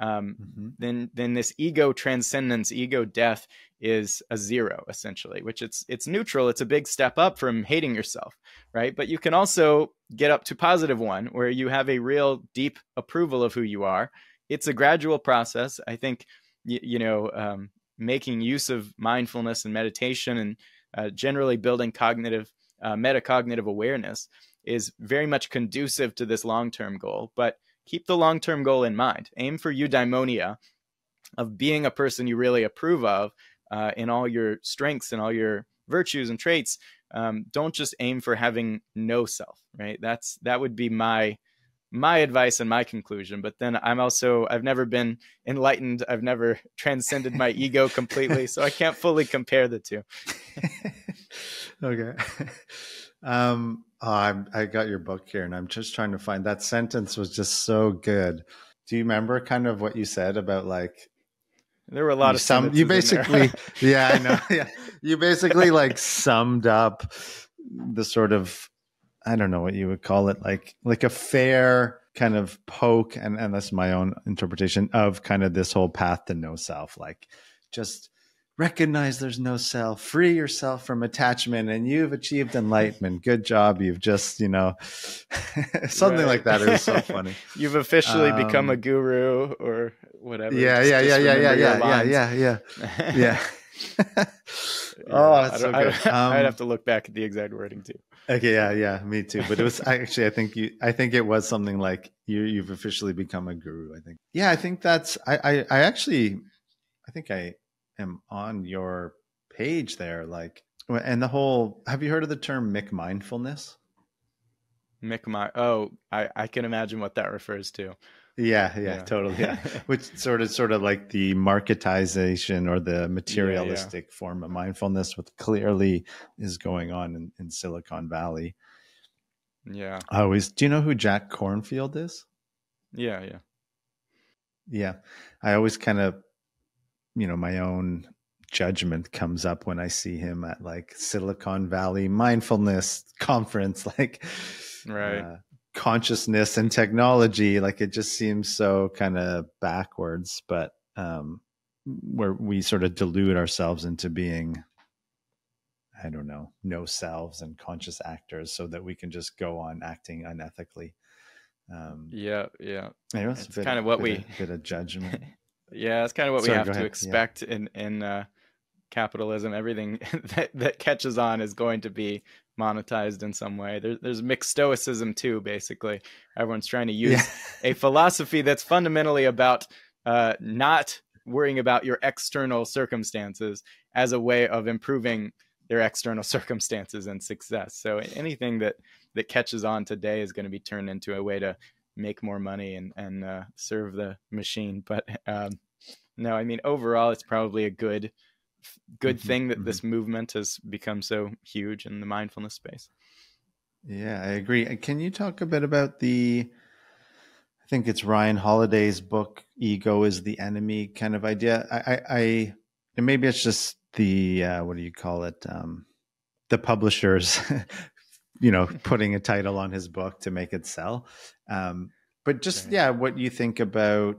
um, mm-hmm. then then this ego transcendence, ego death is a zero essentially, which it's it's neutral. It's a big step up from hating yourself, right? But you can also get up to positive one where you have a real deep approval of who you are. It's a gradual process. I think you, you know, um, making use of mindfulness and meditation and uh, generally building cognitive, uh, metacognitive awareness is very much conducive to this long term goal. But keep the long term goal in mind. Aim for eudaimonia of being a person you really approve of uh, in all your strengths and all your virtues and traits. Um, don't just aim for having no self, right? That's that would be my my advice and my conclusion but then i'm also i've never been enlightened. I've never transcended my ego completely so i can't fully compare the two. Okay. Um oh, I'm, i got your book here and i'm just trying to find that sentence was just so good. Do you remember kind of what you said about like there were a lot of some you basically yeah i know yeah. You basically like summed up the sort of I don't know what you would call it, like like a fair kind of poke, and, and that's my own interpretation of kind of this whole path to no self. Like just recognize there's no self, free yourself from attachment, and you've achieved enlightenment. Good job. You've just, you know, something right. like that is so funny. you've officially um, become a guru or whatever. Yeah, just, yeah, just yeah, yeah, yeah, yeah, yeah, yeah, yeah, yeah. oh, that's so good. I, would um, have to look back at the exact wording too. Okay, yeah, yeah, me too. But it was actually, I think you, I think it was something like you, you've officially become a guru. I think. Yeah, I think that's. I, I, I actually, I think I am on your page there. Like, and the whole. Have you heard of the term McMindfulness? Mick, my oh, I I can imagine what that refers to. Yeah, yeah, yeah. totally. Yeah. Which sort of sort of like the marketization or the materialistic yeah, form of mindfulness, what clearly is going on in, in Silicon Valley. Yeah. I always do you know who Jack Kornfield is? Yeah, yeah. Yeah. I always kind of you know, my own judgment comes up when I see him at like Silicon Valley mindfulness conference, like right. Uh, consciousness and technology like it just seems so kind of backwards but um where we sort of delude ourselves into being i don't know no selves and conscious actors so that we can just go on acting unethically. Um yeah yeah. anyways, it's kind of what we of, bit of judgment. Yeah it's kind of what Sorry, we have to expect yeah. in in uh capitalism. Everything that, that catches on is going to be monetized in some way. There, there's McStoicism too. Basically, everyone's trying to use yeah. a philosophy that's fundamentally about uh, not worrying about your external circumstances as a way of improving their external circumstances and success. So anything that that catches on today is going to be turned into a way to make more money and and uh, serve the machine. But um, no, I mean overall, it's probably a good good mm-hmm, thing that mm-hmm. this movement has become so huge in the mindfulness space. Yeah, I agree. Can you talk a bit about the I think it's Ryan Holiday's book Ego is the Enemy kind of idea. I I, I and maybe it's just the uh, what do you call it? Um, the publishers you know putting a title on his book to make it sell. Um, but just yeah, what you think about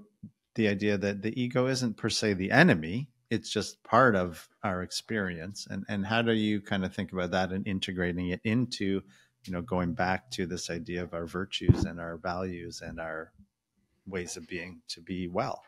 the idea that the ego isn't per se the enemy, it's just part of our experience and and how do you kind of think about that and integrating it into you know going back to this idea of our virtues and our values and our ways of being to be well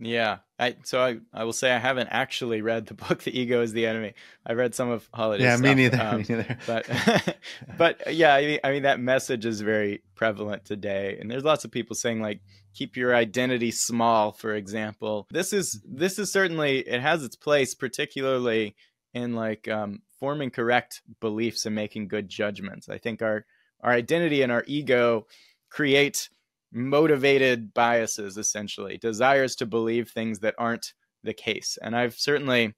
yeah i so i i will say i haven't actually read the book the ego is the enemy i've read some of holiday yeah stuff, me neither, um, me neither. but but yeah I mean, I mean that message is very prevalent today and there's lots of people saying like keep your identity small for example. This is this is certainly it has its place particularly in like um, forming correct beliefs and making good judgments. I think our our identity and our ego create motivated biases essentially desires to believe things that aren't the case. And i've certainly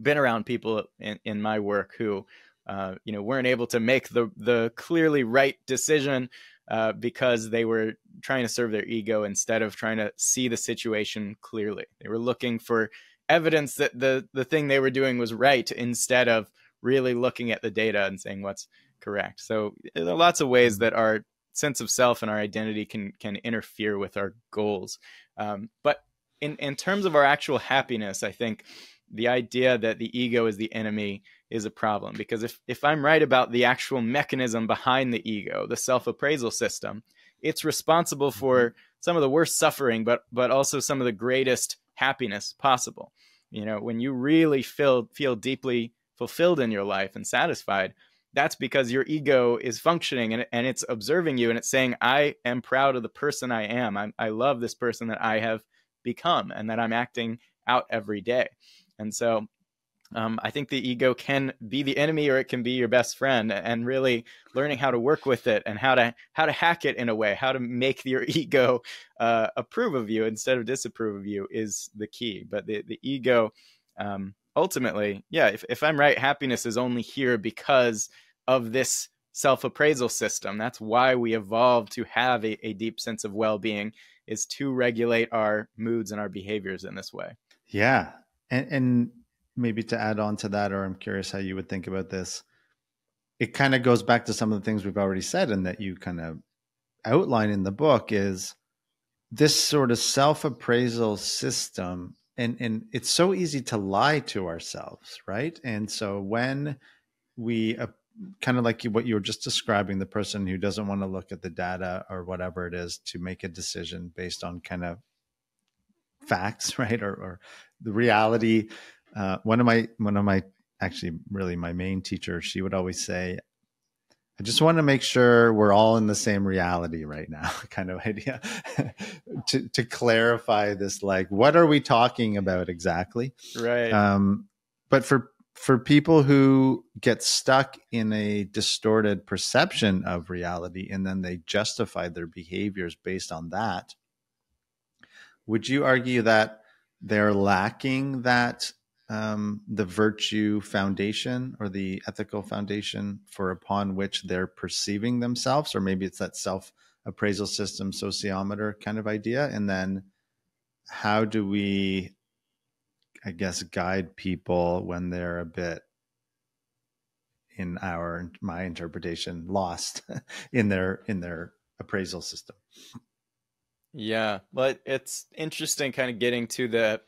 been around people in, in my work who uh, you know weren't able to make the the clearly right decision uh, because they were trying to serve their ego instead of trying to see the situation clearly. They were looking for evidence that the the thing they were doing was right instead of really looking at the data and saying what's correct. So there are lots of ways that our sense of self and our identity can can interfere with our goals. Um, but in in terms of our actual happiness, I think the idea that the ego is the enemy is a problem because if if I'm right about the actual mechanism behind the ego, the self-appraisal system, it's responsible for mm-hmm. some of the worst suffering but but also some of the greatest happiness possible. You know, when you really feel feel deeply fulfilled in your life and satisfied, that's because your ego is functioning and, and it's observing you and it's saying, I am proud of the person I am. i I love this person that I have become and that I'm acting out every day. And so um, I think the ego can be the enemy or it can be your best friend and really learning how to work with it and how to how to hack it in a way, how to make your ego uh, approve of you instead of disapprove of you is the key. But the, the ego um, ultimately, yeah, if, if I'm right, happiness is only here because of this self-appraisal system. That's why we evolved to have a, a deep sense of well-being is to regulate our moods and our behaviors in this way. Yeah. And, and maybe to add on to that, or I'm curious how you would think about this. It kind of goes back to some of the things we've already said and that you kind of outline in the book is this sort of self appraisal system and and it's so easy to lie to ourselves, right? And so when we uh, kind of like what you were just describing, the person who doesn't want to look at the data or whatever it is to make a decision based on kind of facts, right, or, or the reality. Uh, one of my one of my actually really my main teacher, she would always say, I just want to make sure we're all in the same reality right now, kind of idea. to to clarify this, like, what are we talking about exactly? Right. Um, but for for people who get stuck in a distorted perception of reality and then they justify their behaviors based on that, would you argue that they're lacking that um, the virtue foundation or the ethical foundation for upon which they're perceiving themselves, or maybe it's that self appraisal system sociometer kind of idea. And then how do we, I guess, guide people when they're a bit in our my interpretation lost in their in their appraisal system yeah but it's interesting kind of getting to the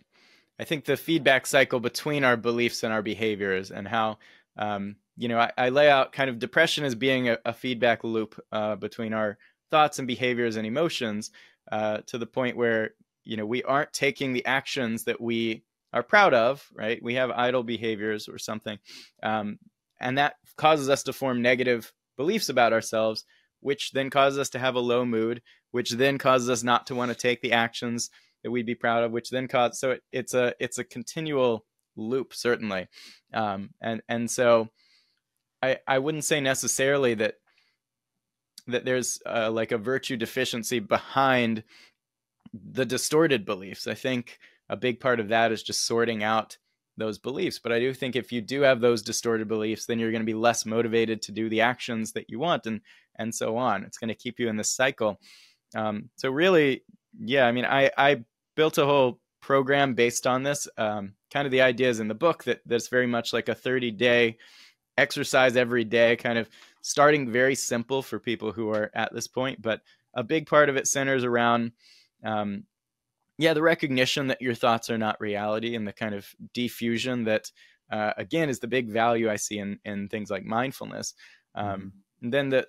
I think the feedback cycle between our beliefs and our behaviors, and how um, you know I, I, lay out kind of depression as being a, a feedback loop uh, between our thoughts and behaviors and emotions, uh, to the point where you know we aren't taking the actions that we are proud of. Right? We have idle behaviors or something, um, and that causes us to form negative beliefs about ourselves, which then causes us to have a low mood, which then causes us not to want to take the actions that we'd be proud of, which then cause so it, it's a it's a continual loop certainly, um, and and so I I wouldn't say necessarily that that there's uh, like a virtue deficiency behind the distorted beliefs. I think a big part of that is just sorting out those beliefs. But I do think if you do have those distorted beliefs, then you're going to be less motivated to do the actions that you want, and and so on. It's going to keep you in this cycle. Um, so really, yeah, I mean, I I built a whole program based on this. Um, kind of the ideas in the book that that's very much like a 30 day exercise every day, kind of starting very simple for people who are at this point. But a big part of it centers around, um, yeah, the recognition that your thoughts are not reality and the kind of defusion that, uh, again, is the big value I see in, in things like mindfulness. Um, mm-hmm. And then the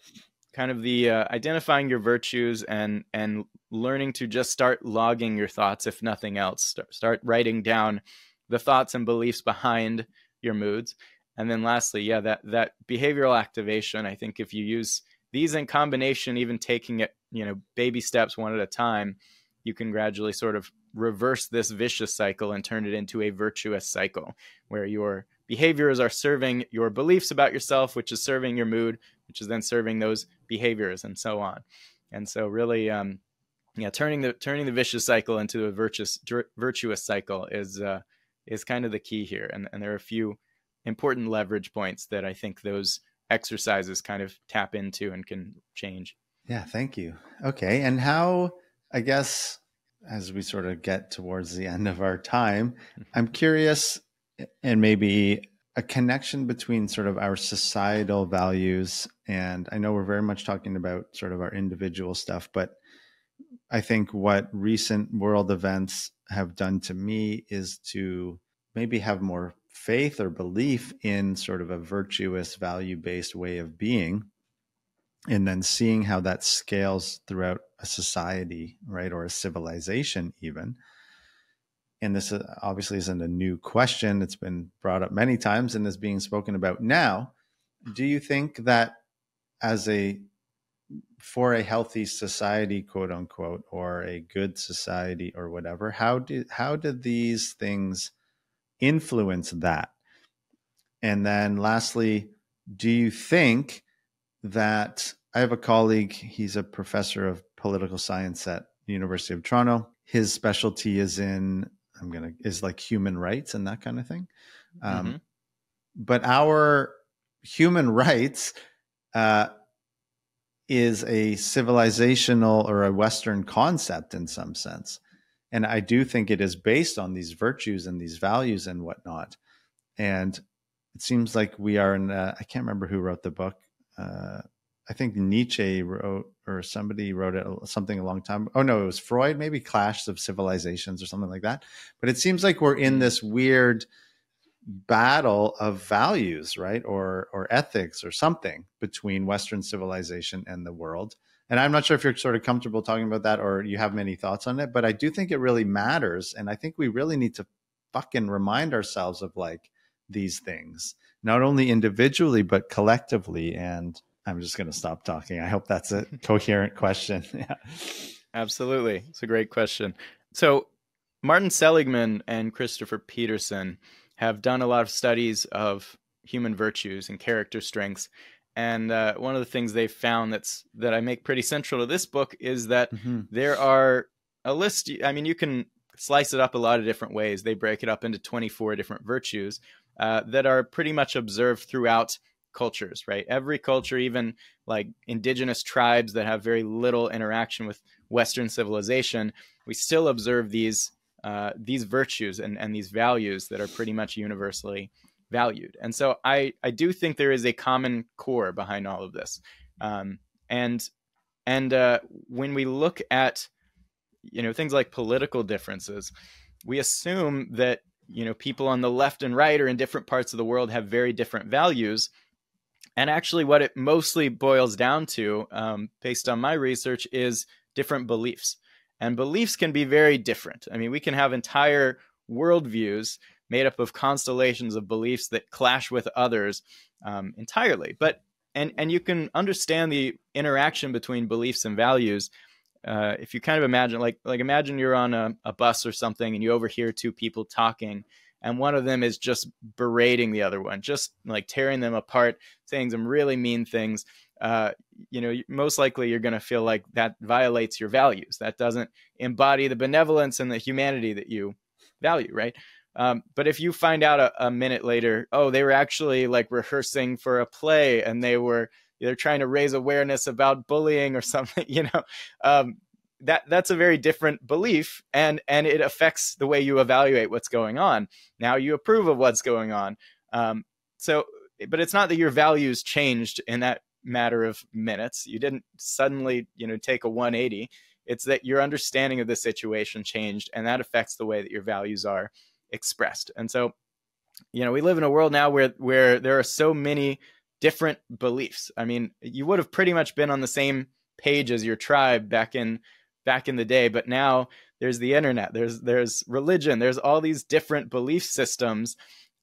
kind of the uh, identifying your virtues and and learning to just start logging your thoughts if nothing else. Start, start writing down the thoughts and beliefs behind your moods. And then lastly yeah that that behavioral activation i think if you use these in combination even taking it you know baby steps one at a time you can gradually sort of reverse this vicious cycle and turn it into a virtuous cycle where your behaviors are serving your beliefs about yourself which is serving your mood which is then serving those behaviors and so on. And so really, um, yeah, turning the turning the vicious cycle into a virtuous virtuous cycle is uh, is kind of the key here. And, and there are a few important leverage points that I think those exercises kind of tap into and can change. Yeah, thank you. Okay, and how I guess as we sort of get towards the end of our time, I'm curious, and maybe a connection between sort of our societal values and I know we're very much talking about sort of our individual stuff, but I think what recent world events have done to me is to maybe have more faith or belief in sort of a virtuous value based way of being and then seeing how that scales throughout a society right or a civilization even and this uh, obviously isn't a new question. It's been brought up many times and is being spoken about now. Do you think that as a for a healthy society, quote unquote, or a good society or whatever, how do how did these things influence that? And then lastly, do you think that I have a colleague, he's a professor of political science at the University of Toronto. His specialty is in I'm gonna is like human rights and that kind of thing. Um, mm-hmm. But our human rights uh, is a civilizational or a Western concept in some sense, and I do think it is based on these virtues and these values and whatnot. And it seems like we are in. A, I can't remember who wrote the book. Uh, I think Nietzsche wrote, or somebody wrote it something a long time. Oh no, it was Freud, maybe Clash of Civilizations or something like that. But it seems like we're in hmm. this weird battle of values, right, or or ethics or something between Western civilization and the world. And I'm not sure if you're sort of comfortable talking about that or you have many thoughts on it, but I do think it really matters, and I think we really need to fucking remind ourselves of like these things, not only individually but collectively and I'm just going to stop talking. I hope that's a coherent question. yeah. Absolutely. It's a great question. So, Martin Seligman and Christopher Peterson have done a lot of studies of human virtues and character strengths. And uh, one of the things they've found that's that I make pretty central to this book is that mm-hmm. there are a list. I mean, you can slice it up a lot of different ways. They break it up into 24 different virtues uh, that are pretty much observed throughout cultures, right? Every culture, even like indigenous tribes that have very little interaction with Western civilization, we still observe these uh, these virtues and, and these values that are pretty much universally valued. And so I, I do think there is a common core behind all of this. Um, and and uh, when we look at you know things like political differences, we assume that you know people on the left and right or in different parts of the world have very different values and actually, what it mostly boils down to, um, based on my research, is different beliefs. And beliefs can be very different. I mean, we can have entire worldviews made up of constellations of beliefs that clash with others um, entirely. But and and you can understand the interaction between beliefs and values uh, if you kind of imagine like like imagine you're on a, a bus or something and you overhear two people talking and one of them is just berating the other one, just like tearing them apart, saying some really mean things. Uh, you know, most likely you're going to feel like that violates your values. That doesn't embody the benevolence and the humanity that you value, right? Um, but if you find out a, a, minute later, oh, they were actually like rehearsing for a play and they were they're trying to raise awareness about bullying or something, you know, um, that that's a very different belief and and it affects the way you evaluate what's going on. Now you approve of what's going on. Um, so but it's not that your values changed in that matter of minutes. You didn't suddenly you know take a 180 it's that your understanding of the situation changed and that affects the way that your values are expressed. And so you know we live in a world now where where there are so many different beliefs. I mean you would have pretty much been on the same page as your tribe back in back in the day but now there's the internet there's there's religion there's all these different belief systems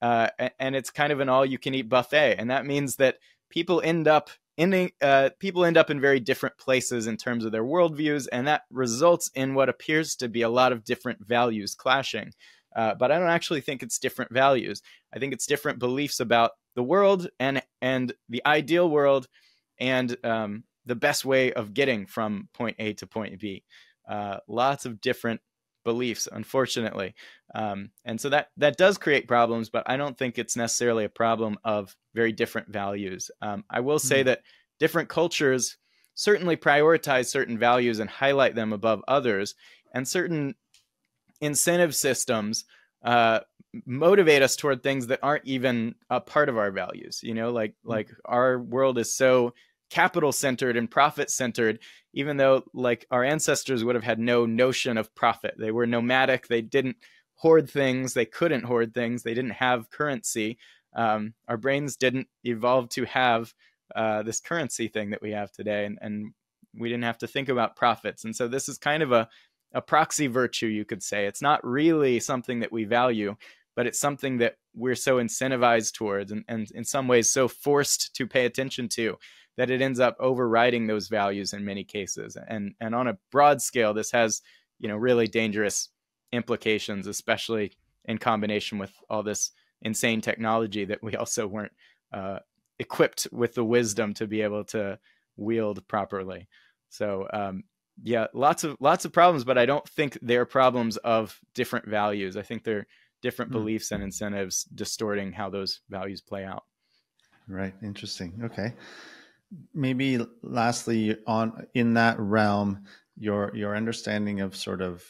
uh, and it's kind of an all you can eat buffet and that means that people end up in uh, people end up in very different places in terms of their worldviews and that results in what appears to be a lot of different values clashing. Uh, but i don't actually think it's different values. I think it's different beliefs about the world and and the ideal world and um, the best way of getting from point A to point B. Uh, lots of different beliefs, unfortunately, um, and so that that does create problems. But I don't think it's necessarily a problem of very different values. Um, I will say mm-hmm. that different cultures certainly prioritize certain values and highlight them above others, and certain incentive systems uh, motivate us toward things that aren't even a part of our values. You know, like mm-hmm. like our world is so capital centered and profit centered, even though like our ancestors would have had no notion of profit. They were nomadic. They didn't hoard things. They couldn't hoard things. They didn't have currency. Um, our brains didn't evolve to have uh, this currency thing that we have today, and, and we didn't have to think about profits. And so this is kind of a a proxy virtue, you could say. It's not really something that we value, but it's something that we're so incentivized towards and, and in some ways so forced to pay attention to that it ends up overriding those values in many cases. And and on a broad scale, this has you know really dangerous implications, especially in combination with all this insane technology that we also weren't uh, equipped with the wisdom to be able to wield properly. So um, yeah, lots of lots of problems, but I don't think they're problems of different values. I think they're different mm-hmm. beliefs and incentives distorting how those values play out. Right. Interesting. Okay maybe lastly on in that realm your your understanding of sort of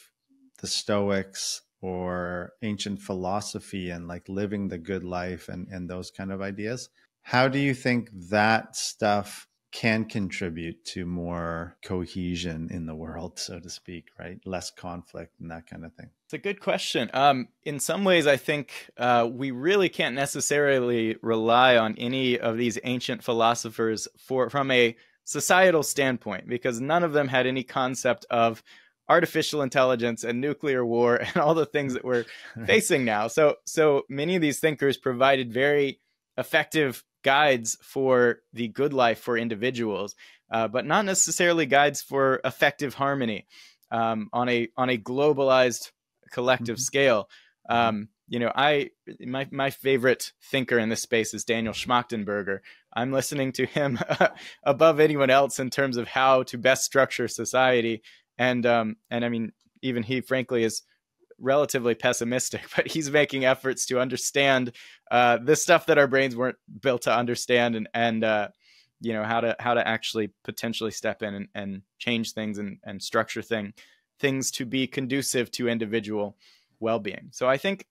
the stoics or ancient philosophy and like living the good life and and those kind of ideas how do you think that stuff can contribute to more cohesion in the world, so to speak, right? Less conflict and that kind of thing. It's a good question. Um, in some ways, I think uh, we really can't necessarily rely on any of these ancient philosophers for from a societal standpoint because none of them had any concept of artificial intelligence and nuclear war and all the things that we're facing now. So so many of these thinkers provided very effective guides for the good life for individuals, uh, but not necessarily guides for effective harmony um, on a on a globalized collective mm-hmm. scale. Mm-hmm. Um, you know, I my my favorite thinker in this space is Daniel Schmachtenberger. I'm listening to him above anyone else in terms of how to best structure society, and um, and I mean, even he, frankly, is relatively pessimistic, but he's making efforts to understand uh, the stuff that our brains weren't built to understand, and and uh, you know how to how to actually potentially step in and, and change things and and structure thing things to be conducive to individual well-being. So I think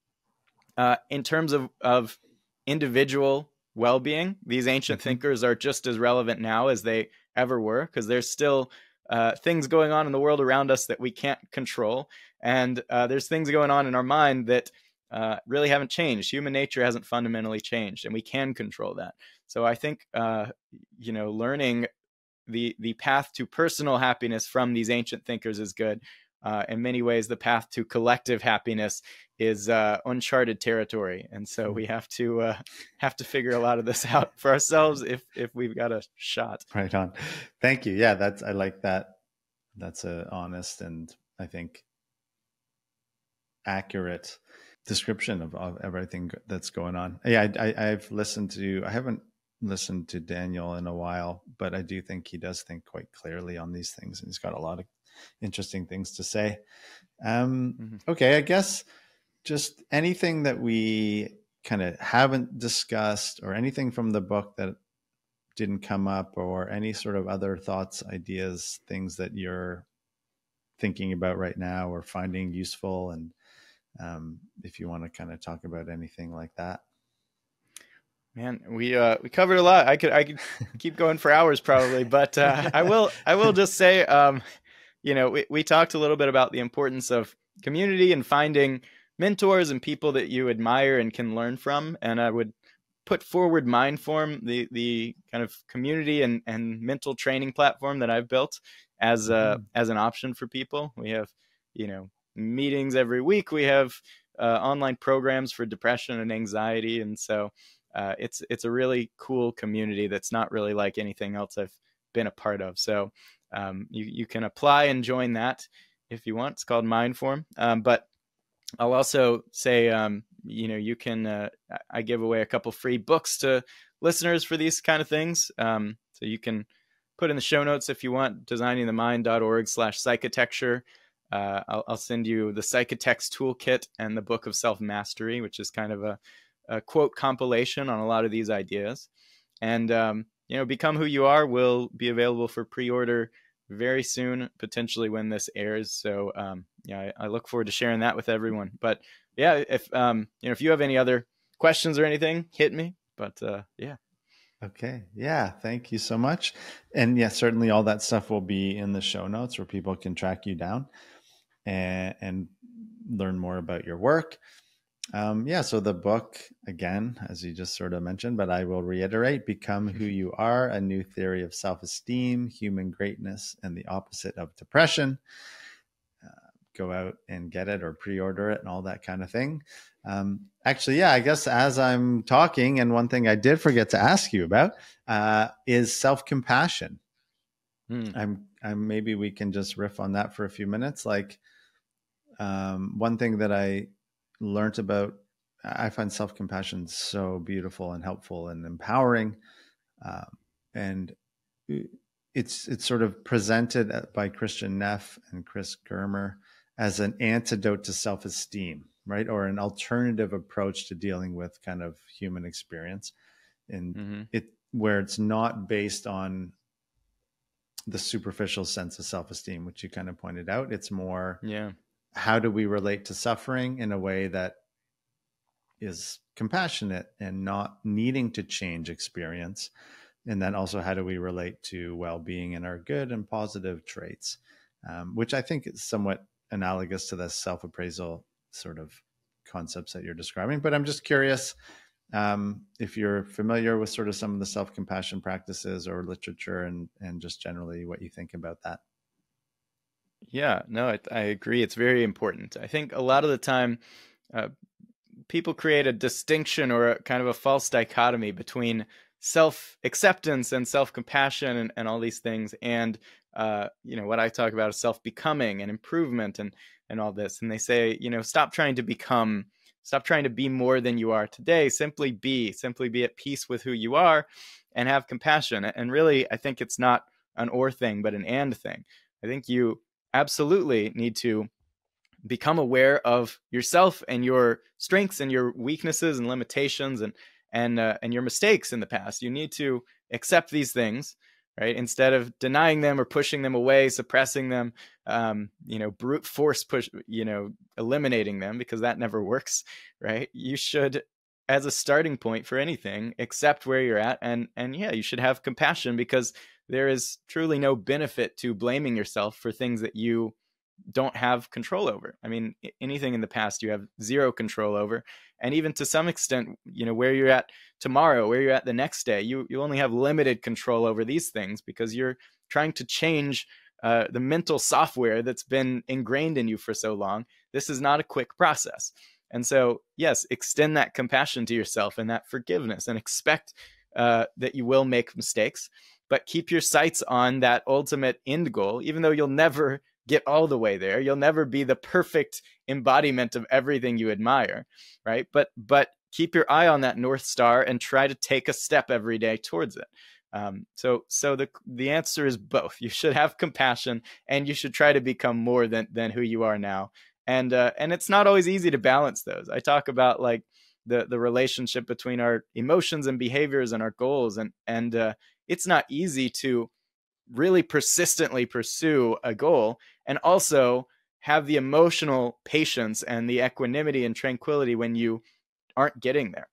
uh, in terms of of individual well-being, these ancient mm-hmm. thinkers are just as relevant now as they ever were because there's still uh, things going on in the world around us that we can't control. And uh, there's things going on in our mind that uh, really haven't changed. Human nature hasn't fundamentally changed, and we can control that. So I think, uh, you know, learning the the path to personal happiness from these ancient thinkers is good. Uh, in many ways, the path to collective happiness is uh, uncharted territory, and so we have to uh, have to figure a lot of this out for ourselves if if we've got a shot. Right on. Thank you. Yeah, that's I like that. That's a honest and I think accurate description of, of everything that's going on. Yeah, I, I, I've listened to. I haven't listened to Daniel in a while, but I do think he does think quite clearly on these things, and he's got a lot of interesting things to say. Um, mm-hmm. Okay, I guess just anything that we kind of haven't discussed or anything from the book that didn't come up or any sort of other thoughts, ideas, things that you're thinking about right now or finding useful and um, if you want to kind of talk about anything like that man we uh we covered a lot i could i could keep going for hours probably but uh i will i will just say um you know, we, we talked a little bit about the importance of community and finding mentors and people that you admire and can learn from. And I would put forward Mindform, the the kind of community and, and mental training platform that I've built as a mm-hmm. as an option for people. We have, you know, meetings every week. We have uh, online programs for depression and anxiety, and so uh, it's it's a really cool community that's not really like anything else I've been a part of. So um, you, you can apply and join that if you want. It's called Mindform. Um, but I'll also say, um, you know, you can, uh, I give away a couple free books to listeners for these kind of things. Um, so you can put in the show notes if you want, designingthemind.org slash psychitecture. Uh, I'll, I'll, send you the Psychitect's Toolkit and the Book of Self Mastery, which is kind of a, a, quote compilation on a lot of these ideas. And um, you know, Become Who You Are will be available for pre-order very soon, potentially when this airs. So um, yeah, I, I, look forward to sharing that with everyone. But yeah, if um, you know, if you have any other questions or anything, hit me. But uh, yeah. Okay. Yeah. Thank you so much. And yeah, certainly all that stuff will be in the show notes where people can track you down and, and learn more about your work. Um, yeah, so the book, again, as you just sort of mentioned, but I will reiterate Become Who You Are A New Theory of Self Esteem, Human Greatness, and the Opposite of Depression. Uh, go out and get it or pre order it and all that kind of thing. Um, actually, yeah, I guess as I'm talking, and one thing I did forget to ask you about uh, is self compassion. Hmm. I'm, I'm maybe we can just riff on that for a few minutes. Like, um, one thing that I learned about i find self-compassion so beautiful and helpful and empowering. Uh, and it's it's sort of presented by Kristin Neff and chris germer as an antidote to self-esteem right? Or an alternative approach to dealing with kind of human experience. And mm-hmm. it where it's not based on the superficial sense of self-esteem which you kind of pointed out it's more yeah how do we relate to suffering in a way that is compassionate and not needing to change experience? And then also how do we relate to well-being and our good and positive traits? Um, which i think is somewhat analogous to the self-appraisal sort of concepts that you're describing but i'm just curious um, if you're familiar with sort of some of the self-compassion practices or literature and and just generally what you think about that yeah no i, I agree it's very important i think a lot of the time uh, people create a distinction or a kind of a false dichotomy between self acceptance and self compassion and, and all these things and uh, you know what I talk about is self becoming and improvement and and all this and they say you know stop trying to become stop trying to be more than you are today simply be simply be at peace with who you are and have compassion. And really I think it's not an or thing but an and thing. I think you absolutely need to become aware of yourself and your strengths and your weaknesses and limitations and and uh, and your mistakes in the past. You need to accept these things, right? Instead of denying them or pushing them away, suppressing them, um, you know, brute force push, you know, eliminating them because that never works, right? You should as a starting point for anything accept where you're at and and yeah you should have compassion because there is truly no benefit to blaming yourself for things that you don't have control over. I mean, anything in the past you have zero control over, and even to some extent, you know, where you're at tomorrow, where you're at the next day, you you only have limited control over these things because you're trying to change uh, the mental software that's been ingrained in you for so long. This is not a quick process, and so yes, extend that compassion to yourself and that forgiveness, and expect uh, that you will make mistakes, but keep your sights on that ultimate end goal, even though you'll never get all the way there. You'll never be the perfect embodiment of everything you admire, right? But but keep your eye on that north star and try to take a step every day towards it. Um, so so the the answer is both. You should have compassion and you should try to become more than than who you are now. And uh, and it's not always easy to balance those. I talk about like the the relationship between our emotions and behaviors and our goals and and uh, it's not easy to really persistently pursue a goal and also have the emotional patience and the equanimity and tranquility when you aren't getting there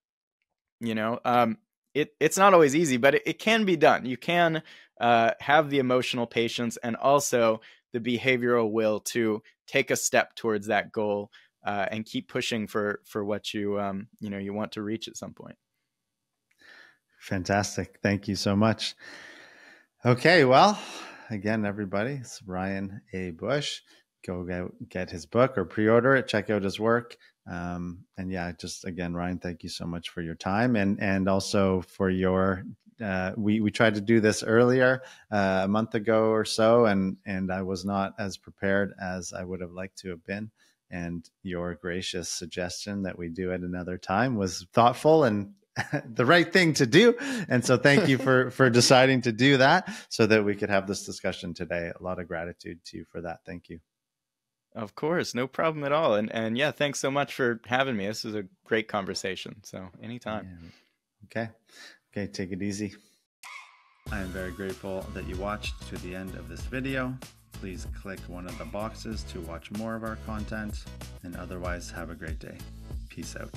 you know? Um, it, it's not always easy but it, it can be done. You can uh, have the emotional patience and also the behavioral will to take a step towards that goal uh, and keep pushing for for what you um, you know you want to reach at some point fantastic thank you so much Okay, well, again, everybody, it's Ryan A. Bush. Go get, get his book or pre order it, check out his work. Um, and yeah, just again, Ryan, thank you so much for your time and and also for your. Uh, we we tried to do this earlier uh, a month ago or so, and and I was not as prepared as I would have liked to have been. And your gracious suggestion that we do it another time was thoughtful and the right thing to do. And so thank you for for deciding to do that so that we could have this discussion today. A lot of gratitude to you for that. Thank you. Of course, no problem at all. And and yeah, thanks so much for having me. This was a great conversation. So anytime. Yeah. Okay. Okay, take it easy. I am very grateful that you watched to the end of this video. Please click one of the boxes to watch more of our content and otherwise have a great day. Peace out.